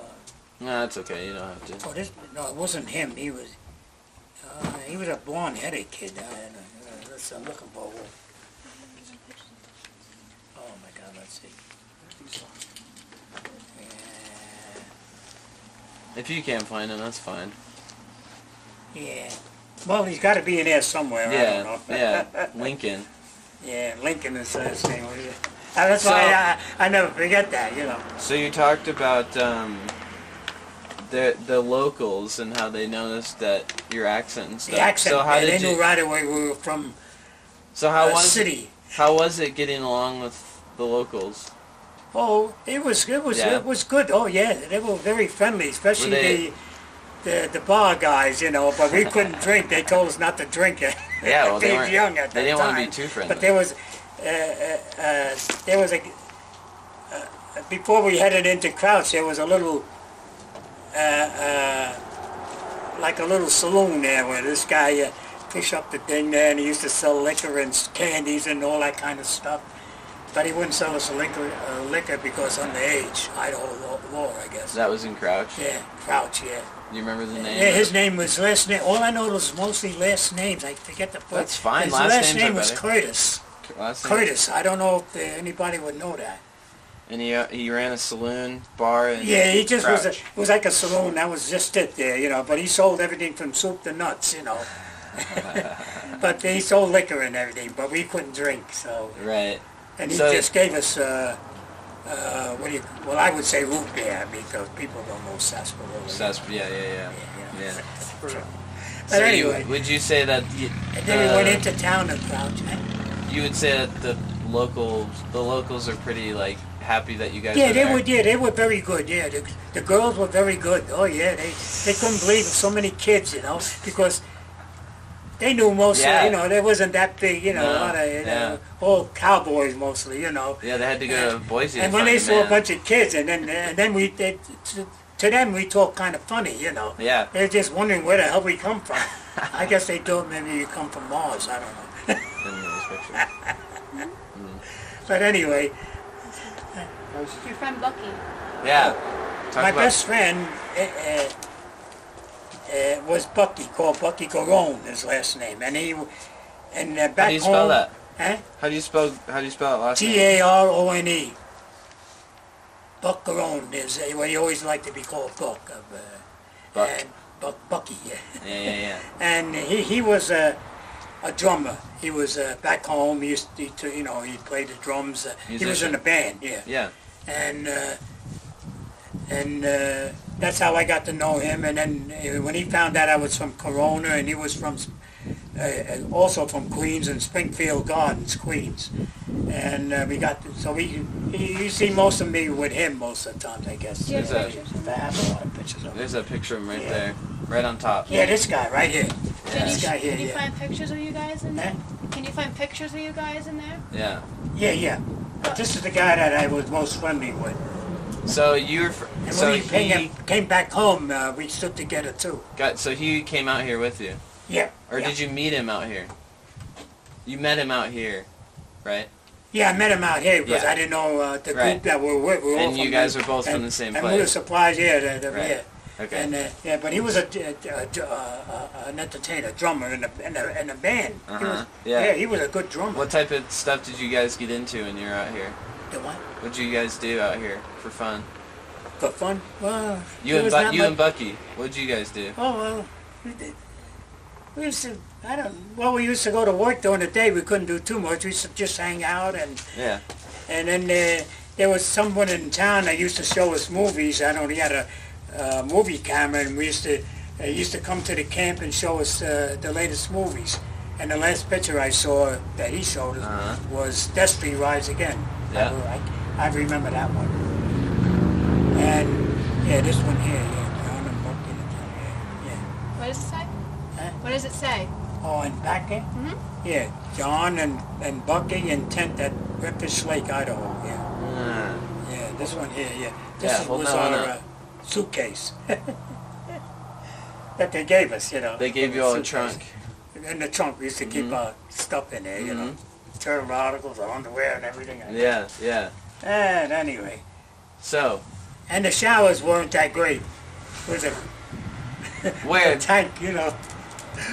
No, that's okay. You don't have to. Oh, this, no, it wasn't him. He was, uh, he was a blonde-headed kid. I, I, uh, I'm looking for. Oh my God, let's see. If you can't find him, that's fine. Yeah, yeah. Well, he's got to be in there somewhere. I Yeah, don't know. yeah. Lincoln. yeah, Lincoln is his name. was it? Uh, that's why I, I never forget that. You know. So you talked about um, the the locals and how they noticed that your accent and stuff. The accent, So how man, did they you? knew right away we were from so how a was city. how was it getting along with the locals? Oh, it was it was Yeah. it was good. Oh yeah, they were very friendly, especially they- the, the the bar guys, you know. But we couldn't drink. They told us not to drink it. Yeah, well, they weren't- young at they didn't wanna be time. too friendly. But there was uh, uh, uh, there was a uh, before we headed into Crouch, there was a little uh, uh, like a little saloon there where this guy pushed up the thing there, and he used to sell liquor and candies and all that kind of stuff. But he wouldn't sell us liquor, uh, liquor because underage, Idaho law, law, I guess. That was in Crouch. Yeah, Crouch, yeah. You remember the name? Yeah, his name was last name. All I know was mostly last names. I forget the first. That's fine, His last last, name was. Curtis. Last name? Curtis. I don't know if uh, anybody would know that. And he uh, he ran a saloon bar in Yeah, he just was. A, it was like a saloon. That was just it there, you know. But he sold everything from soup to nuts, you know. but they sold liquor and everything. But we couldn't drink, so. Right. And he So- just gave us. Uh, uh, what do you? Well, I would say root beer because people don't know sarsaparilla. Sas- yeah, yeah, yeah. Yeah, Yeah. But So you- anyway, would you say that y- and then we went uh, into town in Crouch. eh? you would say that the locals the locals are pretty like happy that you guys Yeah, were they there? were. Yeah, they were very good. Yeah, the, the girls were very good. Oh yeah, they they couldn't believe so many kids, you know, because they knew most. Yeah. Of, you know, there wasn't that big. You know, No, a lot of you yeah. know, all cowboys mostly. You know, Yeah, they had to go to Boise. and when they a saw a bunch of kids, and then and then we they, to, to them we talk kind of funny. You know, Yeah. they're just wondering where the hell we come from. I guess they thought maybe you come from Mars. I don't know. in those pictures. But anyway, Your friend Bucky. Yeah. Talk my about, best friend uh, uh, uh, was Bucky, called Bucky Garone, his last name, and he and uh, back How do you spell home, that? Huh? How do you spell how do you spell it last name? A R O N E. Buck Garone is uh, what he always liked to be called Buck. Of, uh, Buck. And Buck Bucky, yeah. Yeah, yeah, yeah. And he he was a a drummer. He was uh, back home. He used to, to you know he played the drums. Uh, he was in a band, yeah. Yeah. and uh, and uh, that's how I got to know him. And then uh, when he found out I was from Corona and he was from uh, uh, also from Queens and Springfield Gardens, Queens, and uh, we got to, so we he, you see most of me with him most of the times, I guess. Do you There's a- pictures? I have a lot of pictures of. There's a picture of him right Yeah. there. Right on top. Yeah, this guy right here. Can This you, guy here, can you yeah. find pictures of you guys in there? Huh? Can you find pictures of you guys in there? Yeah. Yeah, yeah. But this is the guy that I was most friendly with. So you were fr- And so when he came, he came back home, uh, we stood together too. got so he came out here with you. Yeah. Or yeah. did you meet him out here? You met him out here, right? Yeah, I met him out here because Yeah. I didn't know uh, the group Right. that we're with. We were all And you guys the- are both from the same and we place. were surprised, yeah, the, the, Right. yeah. Okay. And uh, yeah, but he was a, a, a, an entertainer, drummer in a in a, in a band. He Uh-huh. was, Yeah. he was a good drummer. What type of stuff did you guys get into when you were out here? The what? What did you guys do out here for fun? For fun? Well, You and Bu- you much- and Bucky. What did you guys do? Oh well, we did. We used to. I don't. Well, we used to go to work during the day. We couldn't do too much. We used to just hang out and Yeah. And then uh, there was someone in town that used to show us movies. I don't know, he had a uh, movie camera, and we used to uh, used to come to the camp and show us uh, the latest movies. And the last picture I saw that he showed us Uh-huh. was Destry Rides Again. Yeah. I, I, I remember that one. And yeah, this one here, yeah, Brown and Bucky, yeah, yeah. What does it say? Huh? What does it say? Oh, and back there? Mm-hmm. Yeah, John and, and Bucky and Tent at Redfish Lake, Idaho, yeah. Ah, Yeah, this one here, yeah. This Yeah, hold was that one our uh, suitcase. that they gave us, you know. they gave you all a trunk. In the trunk, we used to keep Mhm. our stuff in there, you know. Mhm. Articles, underwear and everything. Yeah, yeah. And anyway, So, and the showers weren't that great. It was a, where? tank, you know,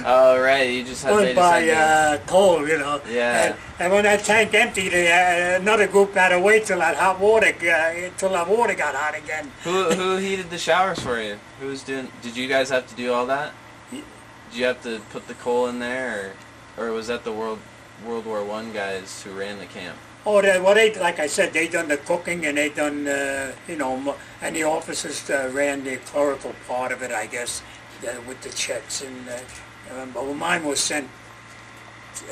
Oh, right. You just had just by to- uh, coal, you know. Yeah. And, and when that tank emptied, uh, another group had to wait till that hot water, uh, till that water got hot again. Who who heated the showers for you? Who was doing? Did you guys have to do all that? Did you have to put the coal in there, or or was that the World World War One guys who ran the camp? Oh, they, well, they, like I said, they done the cooking and they done, uh, you know, and the officers uh, ran the clerical part of it, I guess, uh, with the checks. And uh, um, but when mine was sent,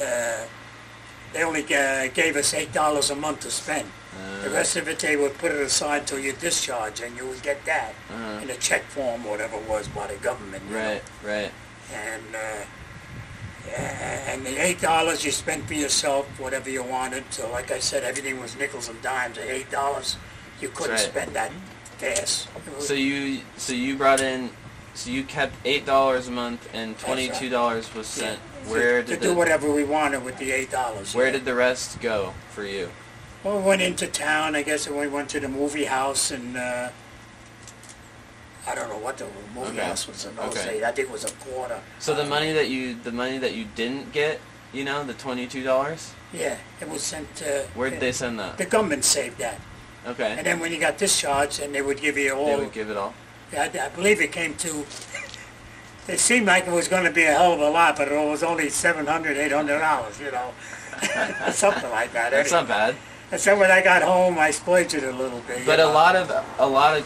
uh, they only uh, gave us eight dollars a month to spend. The Uh, rest of it, they would put it aside till you discharge, and you would get that uh, in a check form, whatever it was by the government. you know. right, right. and uh, and the eight dollars you spent for yourself, whatever you wanted. So, like I said, everything was nickels and dimes. At eight dollars, you couldn't right. spend that fast. Was- So you so you brought in, so you kept eight dollars a month, and twenty two dollars was sent. to- Where to, did do the whatever we wanted with the eight dollars? where did the rest go for you? Well, we went into town. I guess and we went to the movie house, and uh, I don't know what the movie Okay. house was in those Okay. days. I think it was a quarter. So the money that you the money that you didn't get, you know, the twenty two dollars. Yeah, it was sent. Uh, Where did they send that? The government saved that, Okay. and then when you got discharged, and they would give you all They would give it all. I, I believe it came to, it seemed like it was going to be a hell of a lot, but it was only seven hundred, eight hundred dollars, you know, something like that. That's anyway. not bad. And so when I got home, I splurged it a little bit. But you a know. lot of a lot of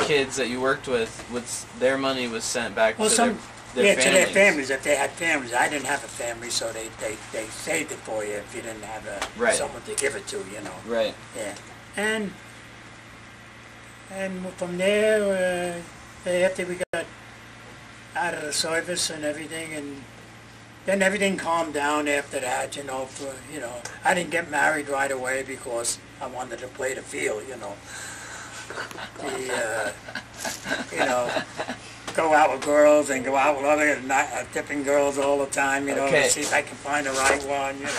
kids that you worked with, with their money was sent back well, to some, their, yeah, their to their families. families if they had families. I didn't have a family, so they, they, they saved it for you if you didn't have a, Right. someone to give it to, you know. Right. Yeah, and and from there, uh, after we got out of the service and everything, and then everything calmed down after that. You know, for you know, I didn't get married right away because I wanted to play the field. You know, the uh, you know. Go out with girls and go out with other not, uh, different girls all the time, you know, Okay. to see if I can find the right one, you know.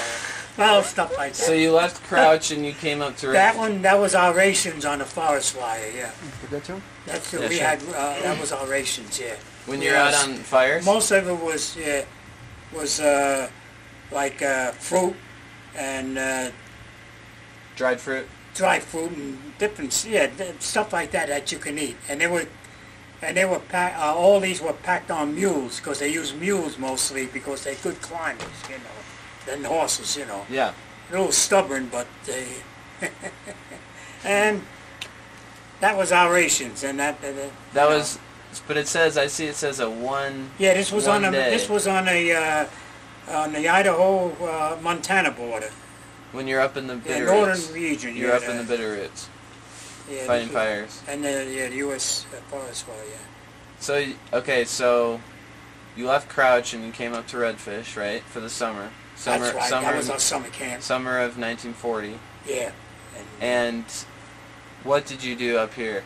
Well, stuff like that. So you left Crouch and you came up to That one, that was our rations on the forest fire, yeah. Put that too? That's, Yeah, we sure. had, uh, that was our rations, yeah. when you're out on fires. Most of it was, yeah, was, uh, like, uh, fruit and, uh, dried fruit. dried fruit and different, yeah, stuff like that that you can eat. And they were, and they were packed, uh, all these were packed on mules, because they use mules mostly because they're good climbers, you know, than horses, you know. Yeah. a little stubborn, but they. and that was our rations, and that. that, That you know. was. But it says I see it says a one. Yeah, this was on a. day. This was on a. Uh, on the Idaho uh, Montana border, When you're up in the yeah, Bitterroots. northern region. You're yeah, up in the Bitter Bitterroots yeah, fighting the- fires. And the yeah, the U.S. Forest Fire. Yeah. So okay, so you left Crouch and you came up to Redfish, right, for the summer. Summer, That's right. summer, that was our summer camp. summer of 1940. Yeah. And, And what did you do up here?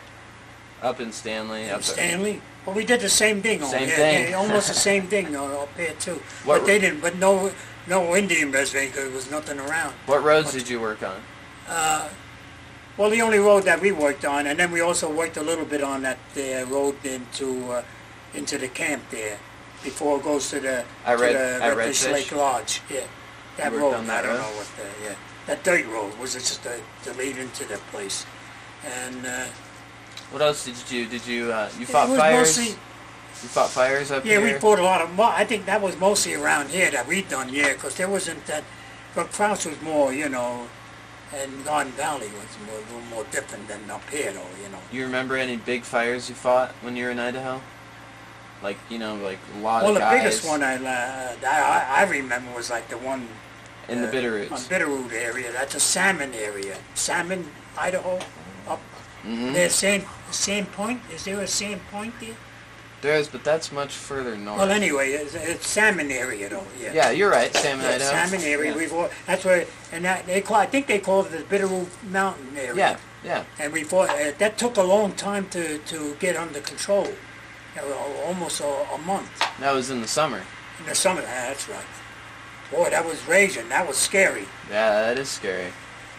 Up in Stanley. and up Stanley. Well, we did the same thing Same here. thing. Yeah, almost the same thing up here too. What- but they didn't. But no, no Indian reservation 'cause there was nothing around. What roads did you work on? Uh, well, the only road that we worked on, and then we also worked a little bit on that uh, road into uh, into the camp there before it goes to the At to Red- the Redfish Redfish? Lake Lodge. Yeah, that You worked road. on that I don't road? know what the yeah that dirt road was just the, the lead into the place, and uh, What else did you do? Did you uh, you it fought was fires? mostly You fought fires up yeah here. we fought a lot of. mo- I think that was mostly around here that we done yeah because there wasn't that. But Crouch was more you know, and Garden Valley was more, a little more different than up here though you know. You remember any big fires you fought when you were in Idaho? Like you know, like a lot Well, of the guys biggest one I, uh, I I remember was like the one in the uh, Bitterroots. on Bitterroot area. That's a salmon area. Salmon, Idaho, up hmm there. Sand, Sand Point. Is there a Sand Point there? There is, but that's much further north. Well, anyway, it's, it's salmon area though, yeah. yeah, you're right, Salmon, Yeah, Idaho. salmon area, Yeah. we've, al- that's where, and that, they call, I think they called it the Bitterroot Mountain area. Yeah, yeah. And we fought, uh, that took a long time to, to get under control, Uh, almost a, a month. That was in the summer. In the summer, ah, that's right. Boy, that was raging. That was scary. Yeah, that is scary.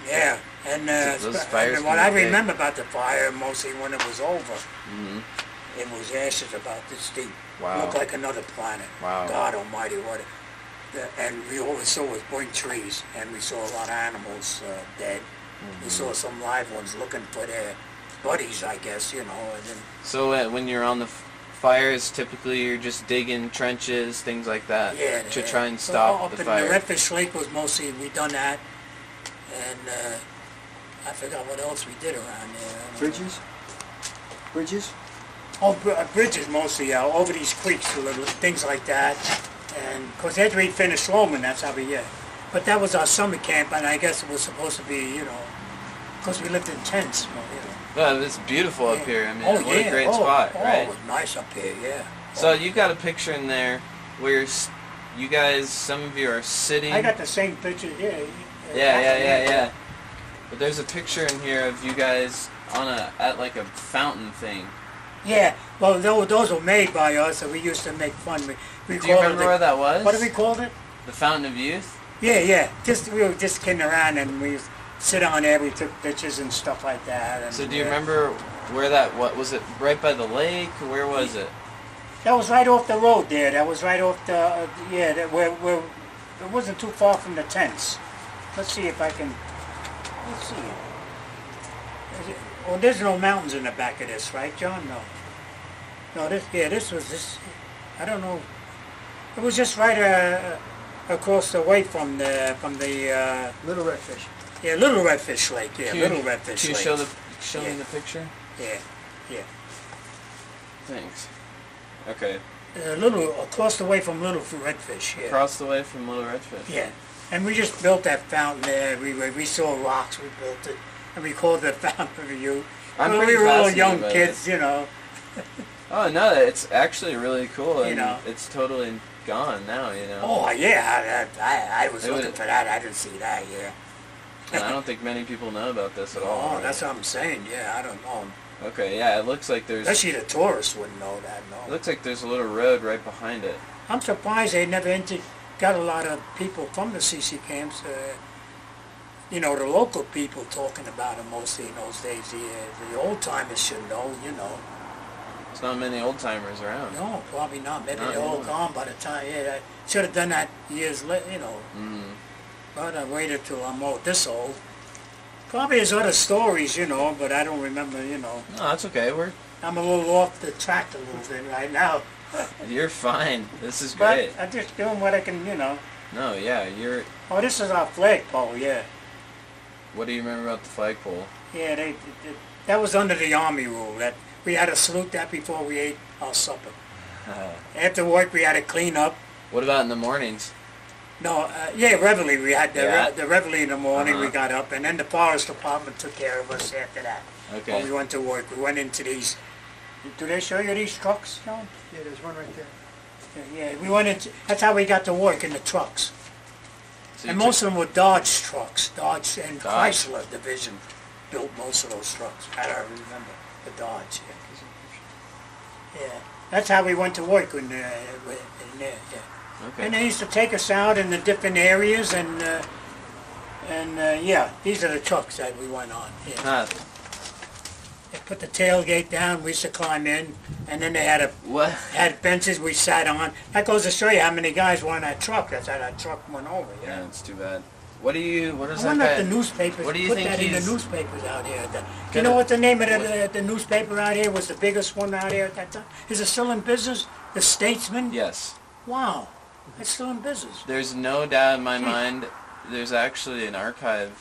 Yeah, and, uh, Those fires and what I be big. remember about the fire, mostly when it was over, hmm it was ashes about this deep. Wow. Looked like another planet. Wow. God Almighty, what? The, and we all we saw was burnt trees, and we saw a lot of animals uh, dead. Mm-hmm. We saw some live ones looking for their buddies, I guess, you know. And then So uh, when you're on the f- fires, typically you're just digging trenches, things like that, yeah, to yeah. try and So stop up the in fire. the Redfish Lake was mostly we done that, and uh, I forgot what else we did around there. I don't know. Bridges? Bridges? Oh, uh, bridges mostly, uh, over these creeks, little things like that. And, of course, after we finished Lowman, that's how we, yeah. But that was our summer camp, and I guess it was supposed to be, you know, because we lived in tents, well, you know. Well, it's beautiful up here. I mean, oh, what yeah. a great oh, spot, oh, right? it was nice up here, yeah. So you got a picture in there where you're you guys, some of you are sitting. I got the same picture here. Yeah, yeah, yeah, yeah. But there's a picture in here of you guys on a at like a fountain thing. Yeah, well, those, those were made by us, and we used to make fun. We, we Do you remember it, where that was? What did we call it? The Fountain of Youth. Yeah, yeah. Just we were just kidding around, and we sit on there. We took pictures and stuff like that. And, So do you uh, remember where that? What was it? Right by the lake? Where was it? That was right off the road there. That was right off the uh, yeah. That where where it wasn't too far from the tents. Let's see if I can. Let's see. Is it, well, there's no mountains in the back of this, right, John? No. No, this yeah. This was this. I don't know. It was just right uh, across the way from the from the uh, Little redfish. yeah Little Redfish Lake. Yeah, Can you- Little Redfish Can you Lake. show the show me the picture? yeah, yeah. Thanks. Okay. A little across the way from Little Redfish. Yeah. Across the way from Little Redfish. Yeah, and we just built that fountain there. We we we saw rocks, we built it, and we called it Fountain of Youth. I'm pretty we were all young kids, you know. Oh no, it's actually really cool, You know. it's totally gone now. You know. Oh yeah, I, I, I was It looking for that. I didn't see that. Yeah. I don't think many people know about this at all. Oh, right? that's what I'm saying. Yeah, I don't know. Okay, yeah, it looks like there's. Especially the tourists wouldn't know that. It No. looks like there's a little road right behind it. I'm surprised they never got a lot of people from the CC camps. Uh, you know, the local people talking about it mostly in those days. The, the old timers should know. You know. There's not many old timers around. No, probably not. Maybe Not they're all gone by the time. Yeah, I should have done that years later. You know, Mm. but I waited till I'm old, this old. Probably there's other stories, you know, but I don't remember. You know, No, that's okay. We're I'm a little off the track a little bit right now. you're fine. This is But great. I'm just doing what I can. You know. No, yeah, you're. Oh, this is our flagpole. Yeah, What do you remember about the flagpole? yeah. They, they, that was under the army rule. That we had to salute that before we ate our supper. After work, we had to clean up. what about in the mornings? No, uh, yeah, reveille. We had the, Yeah. re- the reveille in the morning. We Uh-huh. got up, and then the forest department took care of us after that. When we went to work, we went into these. Do they show you these trucks, John? Yeah, there's one right there. Yeah, yeah, we went into. That's how we got to work in the trucks, So and most of them were Dodge trucks. Dodge and Dodge. Chrysler division built most of those trucks. I don't remember the Dodge. Yeah, yeah. That's how we went to work in, uh, in there. Yeah. Okay. And they used to take us out in the different areas, and uh, and uh, yeah, these are the trucks that we went on. Yeah. Huh. They put the tailgate down. We used to climb in, and then they had a What? had benches we sat on. That goes to show you how many guys were on that truck. That's how that truck went over. Yeah, Yeah. it's too bad. What do you? What is I that wonder guy? if the newspapers What do you put think that in the newspapers out here. The, do you know what the name of the, the, the newspaper out here was? The biggest one out here at that time. Is it still in business? The Statesman. Yes. Wow, it's still in business. There's no doubt in my mind. There's actually an archive,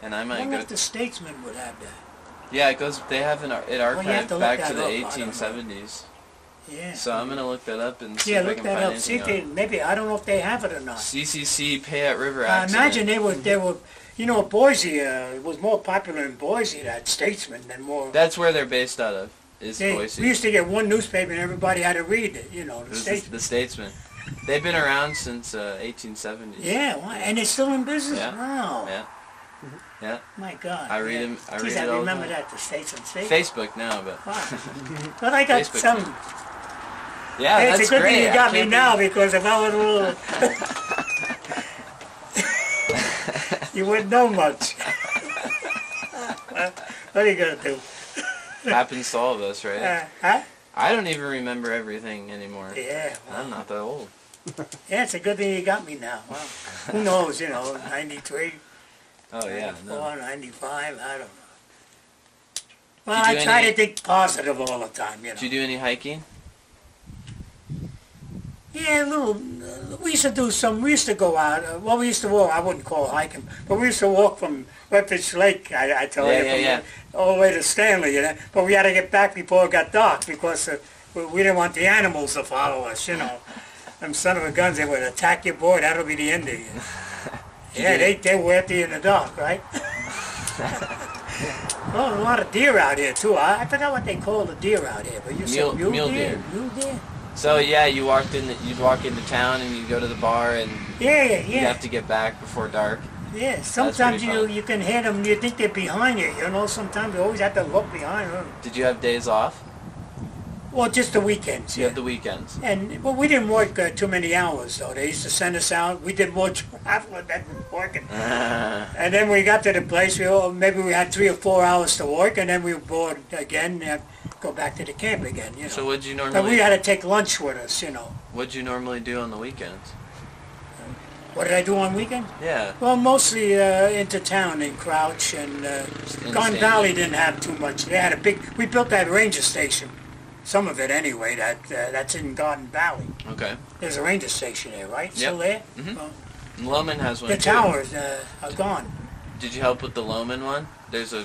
and I might I wonder go. if the Statesman would have that. Yeah, it goes. They have an it have archived to back to the up, I don't know. 1870s. Yeah. So I'm gonna look that up and see yeah, if I can that find up. See anything if on they, it. maybe I don't know if they have it or not. CCC Payette River I accident. imagine they were they were you know Boise uh, was more popular in Boise that Statesman than more That's where they're based out of. is They, Boise. we used to get one newspaper and everybody had to read it, you know, the This is the Statesman. They've been around since uh, 1870s. Yeah, and it's still in business? Yeah. Wow. Yeah. Yeah. My God. I read yeah. 'em- I read I it all the remember that, the Statesman. See? Facebook now, but Wow. But I got Facebook some. yeah, Hey, that's it's a good great. thing you got me can't now because if I was a little, you wouldn't know much. what are you gonna do? Happens to all of us, right? Uh, huh? I don't even remember everything anymore. Yeah. Well, I'm not that old. yeah, it's a good thing you got me now. Well, who knows? You know, 93, Oh yeah, 94, no. 95. I don't know. Well, Did you I try any- to think positive all the time. You know. Did you do any hiking? Yeah, a little. Uh, we used to do some. We used to go out. Uh, well, we used to walk. I wouldn't call hiking, but we used to walk from Redfish Lake. I, I tell Yeah, you, yeah, from yeah. the- all the way to Stanley. You know, but we had to get back before it got dark because uh, we, we didn't want the animals to follow us. You know, them son of a guns. They would attack your boy. That'll be the end of you. Yeah, they they were you in the dark, right? Oh, well, a lot of deer out here too. I, I forgot what they call the deer out here, but you Mule- said mule, mule deer. deer. Mule deer. So yeah, you walked in. The, you'd walk into town and you go to the bar and Yeah, yeah, you have to get back before dark. Yeah, sometimes you fun. you can hear them. You think they're behind you. You know, sometimes you always have to look behind them. Did you have days off? Well, just the weekends. Yeah. the weekends. And well, we didn't work uh, too many hours though. They used to send us out. We did more traveling than working. And then we got to the place. We all, maybe we had three or four hours to work, and then we were bored again. And go back to the camp again. You know. So what'd you normally? but we had to take lunch with us. You know. What'd you normally do on the weekends? What did I do on weekend? Yeah. Well, mostly uh, into town in Crouch and uh, Valley didn't have too much. They had a big. We built that ranger station, some of it anyway. That uh, that's in Garden Valley. Okay. There's a ranger station there, right? Still Yep. there? Mhm. Oh. Lowman has one the too. towers uh, are gone. Did you help with the Lowman one? There's a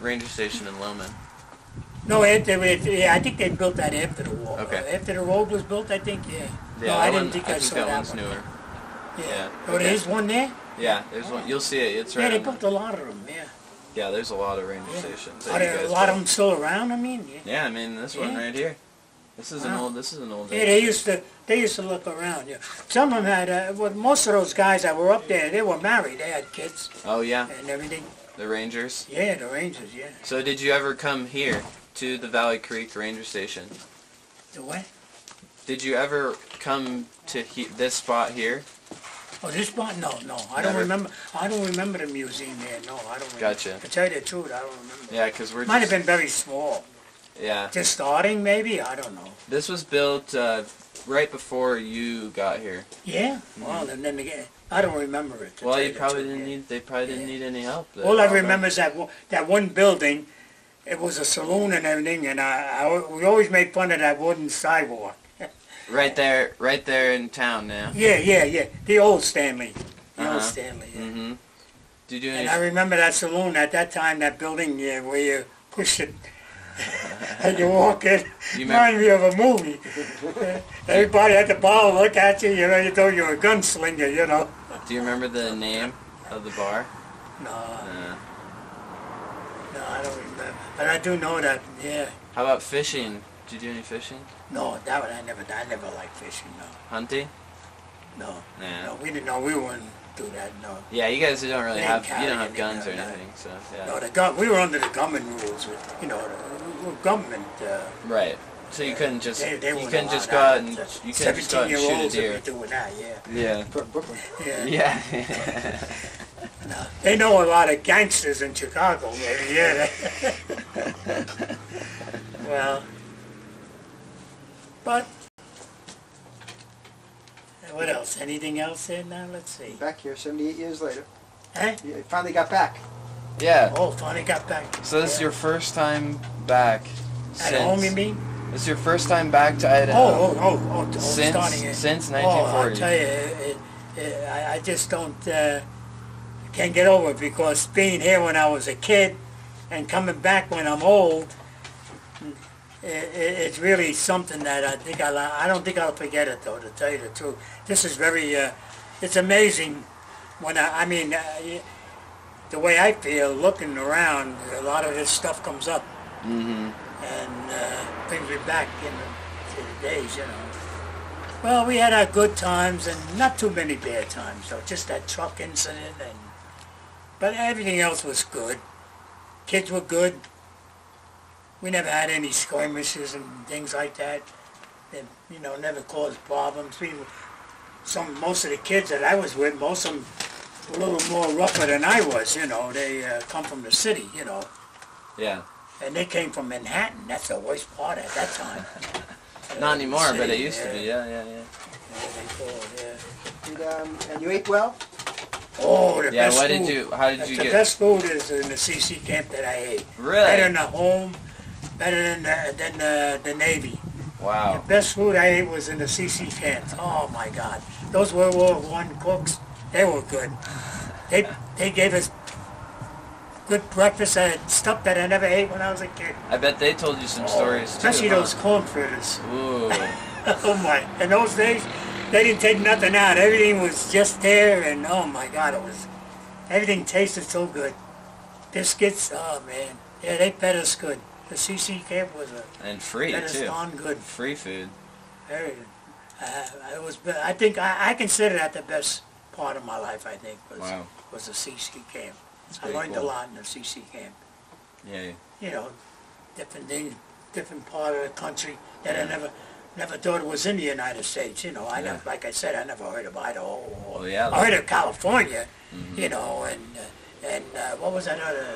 ranger station in Lowman. No, it, they, it, yeah, I think they built that after the war. Okay. Uh, after the road was built, I think. Yeah. Yeah, no, I didn't one, think I I, think saw that that one's one. newer. Yeah. Yeah. Oh, Okay. there's one there. Yeah, there's one. You'll see it. It's right. Yeah, they built a lot of them. Yeah. Yeah, there's a lot of ranger Yeah. stations. Are you there a lot of them still around? I mean, yeah. Yeah, I mean this one right here. This is an old. This is an old. Yeah, they used to they used to look around. Yeah, some of them had. Uh, well, most of those guys that were up there, they were married. They had kids Oh yeah, and everything. the Rangers. Yeah, the Rangers. Yeah. So did you ever come here to the Valley Creek Ranger Station? The what? Did you ever come to he- this spot here? Oh, this spot? No, no. I don't Never? remember. I don't remember the museum there. No, I don't. Remember. Gotcha. To tell you the truth, I don't remember. Yeah, because we're Might have been very small. yeah. Just starting, maybe. I don't know. This was built uh, right before you got here. Yeah. Well, and then again, I don't remember it. Well, you probably truth, didn't yeah. need. They probably didn't Yeah. need any help. there. All I remember is that one- that one building. It was a saloon and everything, and I, I we always made fun of that wooden sidewalk. Right there, right there in town now. Yeah, yeah, yeah. The old Stanley. The Uh-huh. old Stanley. Yeah. Mm-hmm. Did you do And? I remember that saloon at that time, that building yeah, where you push it and you walk in. You Reminded me of a movie. Everybody at the bar will look at you, you know, you thought you were a gunslinger, you know. Do you remember the name of the bar? No, Uh, no, I don't remember. But I do know that, yeah. how about fishing? Did you do any fishing? No, that one I never, I never liked fishing, no. Hunting? No, Nah. no, we didn't know, we wouldn't do that, no. Yeah, you guys don't really have. You don't have guns or anything, no. anything, so yeah. No, the gun. we were under the government rules, with, you know, the, the government, uh, Right. So you couldn't just they, they you couldn't just go out and you couldn't just go out and shoot a deer. doing that, yeah. Yeah. Bro- Brooklyn. Yeah. Yeah. They know a lot of gangsters in Chicago, maybe, yeah. well, but, what else? Anything else there now? Let's see. Back here, 78 years later. Huh? You finally got back. yeah. Oh, finally got back. So this is your first time back At since home, you mean? this is your first time back to Idaho Oh, oh, oh, oh, oh since starting it. since Oh, I'll tell you, it, it, I, I just don't, uh, can't get over it because being here when I was a kid and coming back when I'm old, it, it, it's really something that I think I'll, I don't think I'll forget it though, to tell you the truth. This is very, uh, it's amazing when I, I mean, uh, the way I feel looking around, a lot of this stuff comes up. Mm-hmm. and uh, brings me back in the, to the days, you know. Well, we had our good times and not too many bad times, though. Just that truck incident, and but everything else was good. Kids were good. We never had any skirmishes and things like that. That you know never caused problems. We, some most of the kids that I was with, most of them were a little more rougher than I was. You know, they uh, come from the city. You know, Yeah. and they came from Manhattan. That's the worst part at that time. Not anymore, but it City, used to be. Yeah, yeah, yeah. Yeah, they call it, yeah. And, um, and you ate well? Oh, the Yeah. best What food. did you? How did you the get? best food is in the CC camp that I ate. Better Really? than the home, better than the, than the, the Navy. Wow. The best food I ate was in the CC camps. Oh my God, those World War One cooks, they were good. They they gave us good breakfast and stuff that I never ate when I was a kid. I bet they told you some stories too. Especially huh? those corn fritters. Ooh. Oh my! In those days, they didn't take nothing out. Everything was just there, and oh my God, it was everything tasted so good. Biscuits, oh man, yeah, they fed us good. The CC camp was a And free too. good. Free food. Very, uh, it was. I think I, I consider that the best part of my life. I think was Wow. was the CC camp. That's I learned cool. a lot in the CC camp. Yeah. You know, different things, different part of the country that I never never thought it was in the United States. You know, I Yeah. never, like I said, I never heard of Idaho. Or, Well, yeah. I heard of California. Mm-hmm. You know, and uh, and uh, what was that other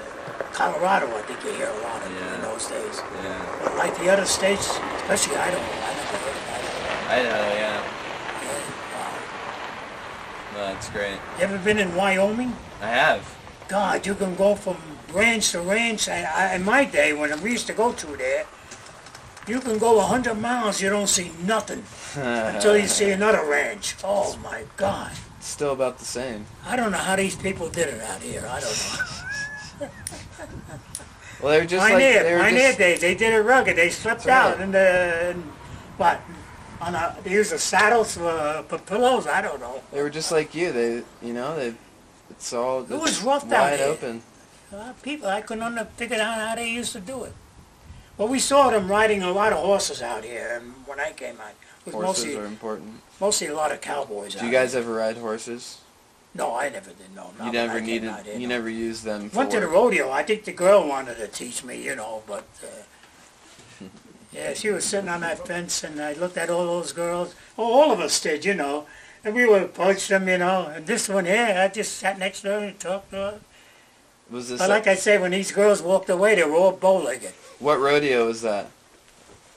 Colorado? I think you hear a lot of Yeah. in those days. Yeah. But like the other states, especially Idaho, I never heard of Idaho. Idaho. Yeah. Yeah, wow. No, that's great. You ever been in Wyoming? I have. God, you can go from ranch to ranch. I, I, in my day, when we used to go through there, you can go a hundred miles, you don't see nothing until you see another ranch. Oh my God! Still about the same. I don't know how these people did it out here. I don't know. Well, they were just Pioneer, like they were pioneer just. days, they did it rugged. They slept That's out right. and uh, and what? On a, they used the saddles for, for pillows. I don't know. They were just like you. They, you know, they. It's all. It was rough down wide there. open. Uh, people, I couldn't figure out how they used to do it. Well, we saw them riding a lot of horses out here, and when I came out, Horses mostly are important. Mostly a lot of cowboys. Do you guys ever ride horses? No, I never did. No, You never I needed. You never used them. For Went to the rodeo. I think the girl wanted to teach me, you know, but uh, yeah, she was sitting on that fence, and I looked at all those girls. Oh, all of us did, you know, and we would approach them, you know. And this one here, I just sat next to her and talked to her. Was this? But like I say, when these girls walked away, they were all bow-legged. what rodeo was that?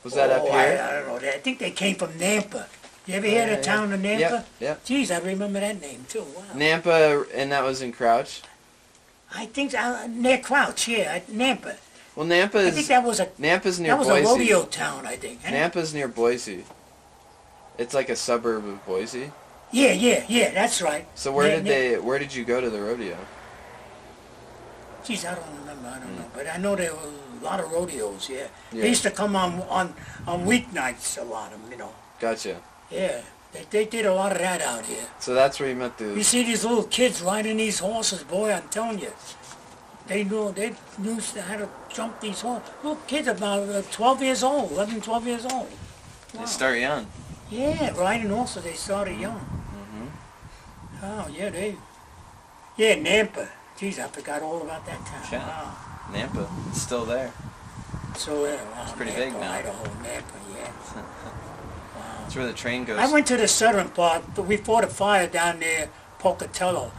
Was that up Oh, I, here? I don't know. I think they came from Nampa. You ever hear Yeah, the town of Nampa? Yep. Yep. Geez, I remember that name too. Wow. Nampa, and that was in Crouch. I think uh, near Crouch, yeah, Nampa. Well, Nampa I think that was a Nampa's near Boise. that was Boise. a rodeo town, I think. Nampa's near Boise. It's like a suburb of Boise. Yeah, yeah, yeah. That's right. So where Yeah, did they? Where did you go to the rodeo? Geez, I don't remember. I don't know, but I know there were a lot of rodeos. Yeah. Yeah. They used to come on on on weeknights. A lot of them, you know. Gotcha. Yeah. They, they did a lot of that out here. So that's where you met the. You see these little kids riding these horses, boy, I'm telling you. They knew, they knew how to jump these horses. Little kids about uh, 12 years old, 11, 12 years old. They start young. Yeah, riding horses, they started young. Mm-hmm. Oh, yeah, they, yeah, Nampa. Geez, I forgot all about that town. Yeah. Wow. Nampa, it's still there. So, uh, wow, It's pretty Nampa, big now. Idaho, Nampa, yeah. That's where the train goes. I went to the southern part, but we fought a fire down there, Pocatello.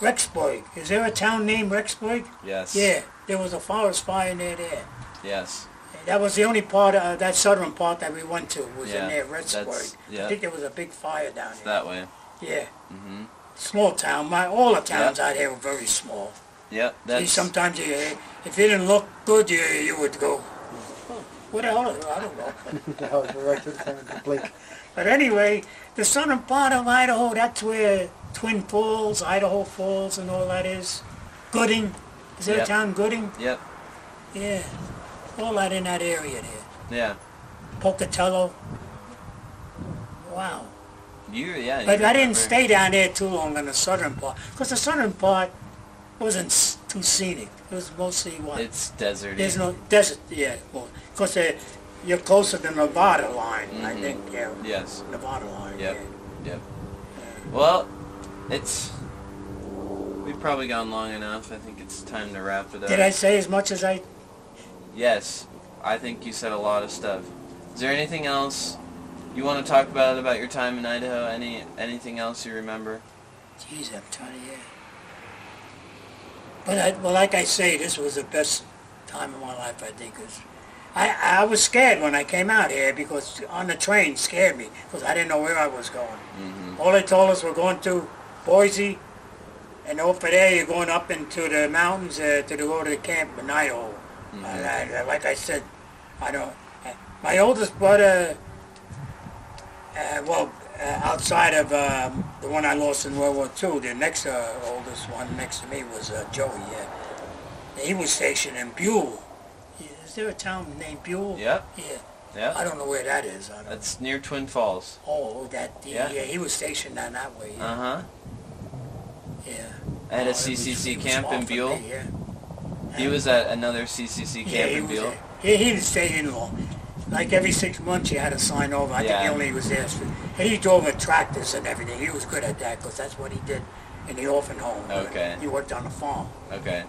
Rexburg. Is there a town named Rexburg? Yes. Yeah, there was a forest fire near there. Yes. That was the only part, uh, that southern part that we went to, was Yeah, in there, Rexburg. yeah. I think there was a big fire down It's there. that way. Yeah, Mm-hmm. small town. My All the towns out here were very small. Yep. See, sometimes you, if it didn't look good, you, you would go, "Oh, what the hell, is- I don't know. that was right to the Blake. But anyway, the southern part of Idaho, that's where Twin Falls, Idaho Falls and all that is. Gooding, is there Yep. a town Gooding? Yep. Yeah, all that in that area there. Yeah. Pocatello. Wow. You. Yeah. But you I didn't stay down there too long in the southern part, because the southern part wasn't too too scenic. It was mostly what? It's desert. There's no desert, yeah. Well, because you're closer to the Nevada line, I Mhm. think. Yeah, Yes. Nevada line. Yep. Yeah. Yep. Well, it's. We've probably gone long enough. I think it's time to wrap it up. Did I say as much as I? Yes, I think you said a lot of stuff. Is there anything else you want to talk about about your time in Idaho? Any anything else you remember? Jeez, I'm telling you. But I, well, like I say, this was the best time of my life. I think 'cause I I was scared when I came out here because on the train scared me because I didn't know where I was going. Mm-hmm. All they told us we're going to Boise, and over there you're going up into the mountains uh, to go to the camp in Idaho. And I, like I said, I don't. My oldest brother, uh, well, uh, outside of um, the one I lost in World War II, the next uh, oldest one next to me was uh, Joey. Yeah, he was stationed in Buhl. There a town named Buhl? Yep. Yeah. Yep. I don't know where that is. I don't That's near Twin Falls. Oh, that Yeah. yeah. He was stationed down that way. Yeah. Uh huh. yeah. At Oh, a CCC was camp in Buhl. me, yeah. He was at another CCC camp yeah, in Buhl. He, he didn't stay in long. Like every six months, you had to sign over. I think he only was there. He drove tractors and everything. He was good at that because that's what he did in the orphan home. Okay. He worked on the farm, Okay.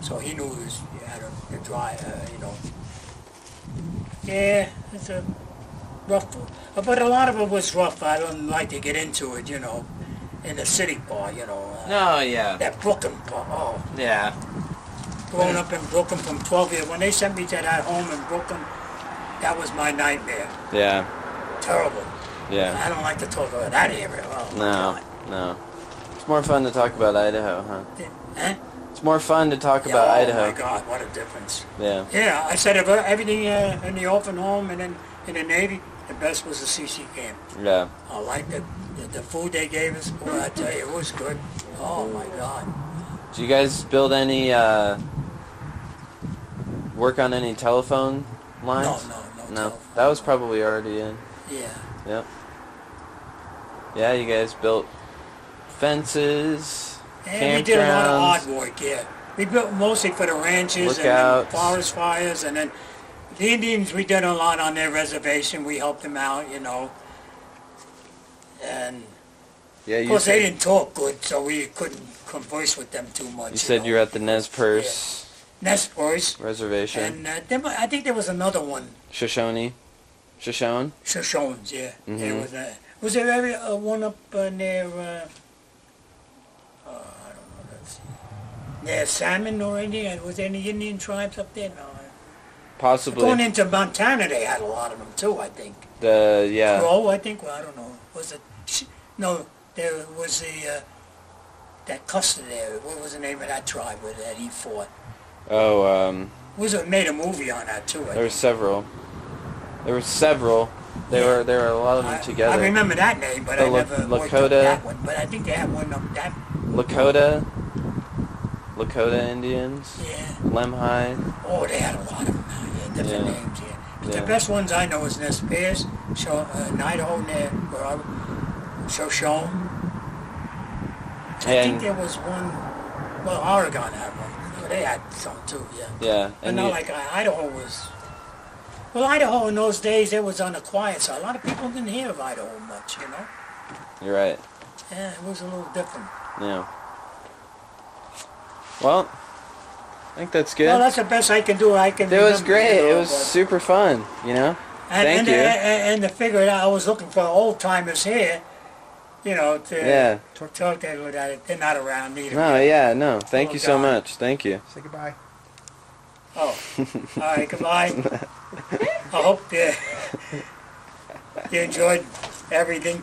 so he knew he was he had to, to. Uh, you know. Yeah, it's a rough, but a lot of it was rough. I don't like to get into it. You know, in the city part. You know. Uh, No, yeah. That Brooklyn part. Oh. Yeah. growing up in Brooklyn from 12 years. When they sent me to that home in Brooklyn, that was my nightmare. Yeah. Terrible. Yeah. I don't like to talk about that area. Oh, my No. God. No. It's more fun to talk about Idaho, huh? Eh? It's more fun to talk Yeah, about oh Idaho. my God, what a difference. Yeah. Yeah, I said about everything uh, in the orphan home and then in the Navy, the best was the CC camp. Yeah. I liked the, the, the food they gave us. Boy, I tell you, it was good. Oh my God. Did you guys build any, uh, work on any telephone No, lines? no, no. No. telephone. That was probably already in. Yeah. Yep. Yeah, you guys built fences, And we did a lot of odd work, yeah. We built mostly for the ranches and forest fires, and then the Indians, we did a lot on their reservation. We helped them out, you know. And Yeah, of you course, they didn't talk good, so we couldn't converse with them too much. you said know. you were at the Nez Perce Nez Perce Reservation. and uh, I think there was another one, Shoshone. Shoshone? Shoshones, yeah. There Mhm. was a, was there ever uh, one up uh, near? Uh, I don't know. Let's see. Near Salmon or anything? Was there any Indian tribes up there? No. Possibly. Going into Montana, they had a lot of them too. I think. the, yeah. Crow, I think. Well, I don't know. Was it? No, there was the uh, that Custer there. What was the name of that tribe with that he fought? Oh, um, Was it made a movie on that too? I there were several. There were several. They Yeah. were, there were a lot of them I, together. I remember that name, but The I La- never Lakota- that one. But I think they had one up that. Lakota. Lakota Indians. Yeah. Lemhi. Oh, they had a lot of them. Yeah, different Yeah. names. Yeah. But Yeah. the best ones I know is Nez Perce, Sho- uh, Idaho, where I, Shoshone. I think there was one. Well, Oregon had one. They had some too. Yeah. Yeah. But And not like uh, Idaho was. Well, Idaho in those days it was on the quiet side. A lot of people didn't hear of Idaho much, you know. you're right. Yeah, it was a little different. Yeah. Well, I think that's good. Well, that's the best I can do. I can. it was great. you It was but- super fun, you know? And, Thank and, you. And, and to figure it out, I was looking for old timers here, you know, to Yeah. to talk to them about it. They're not around either. No, yeah, no. Thank Oh, you so God. much. Thank you. Say goodbye. Oh, all right, goodbye. I hope you, you enjoyed everything.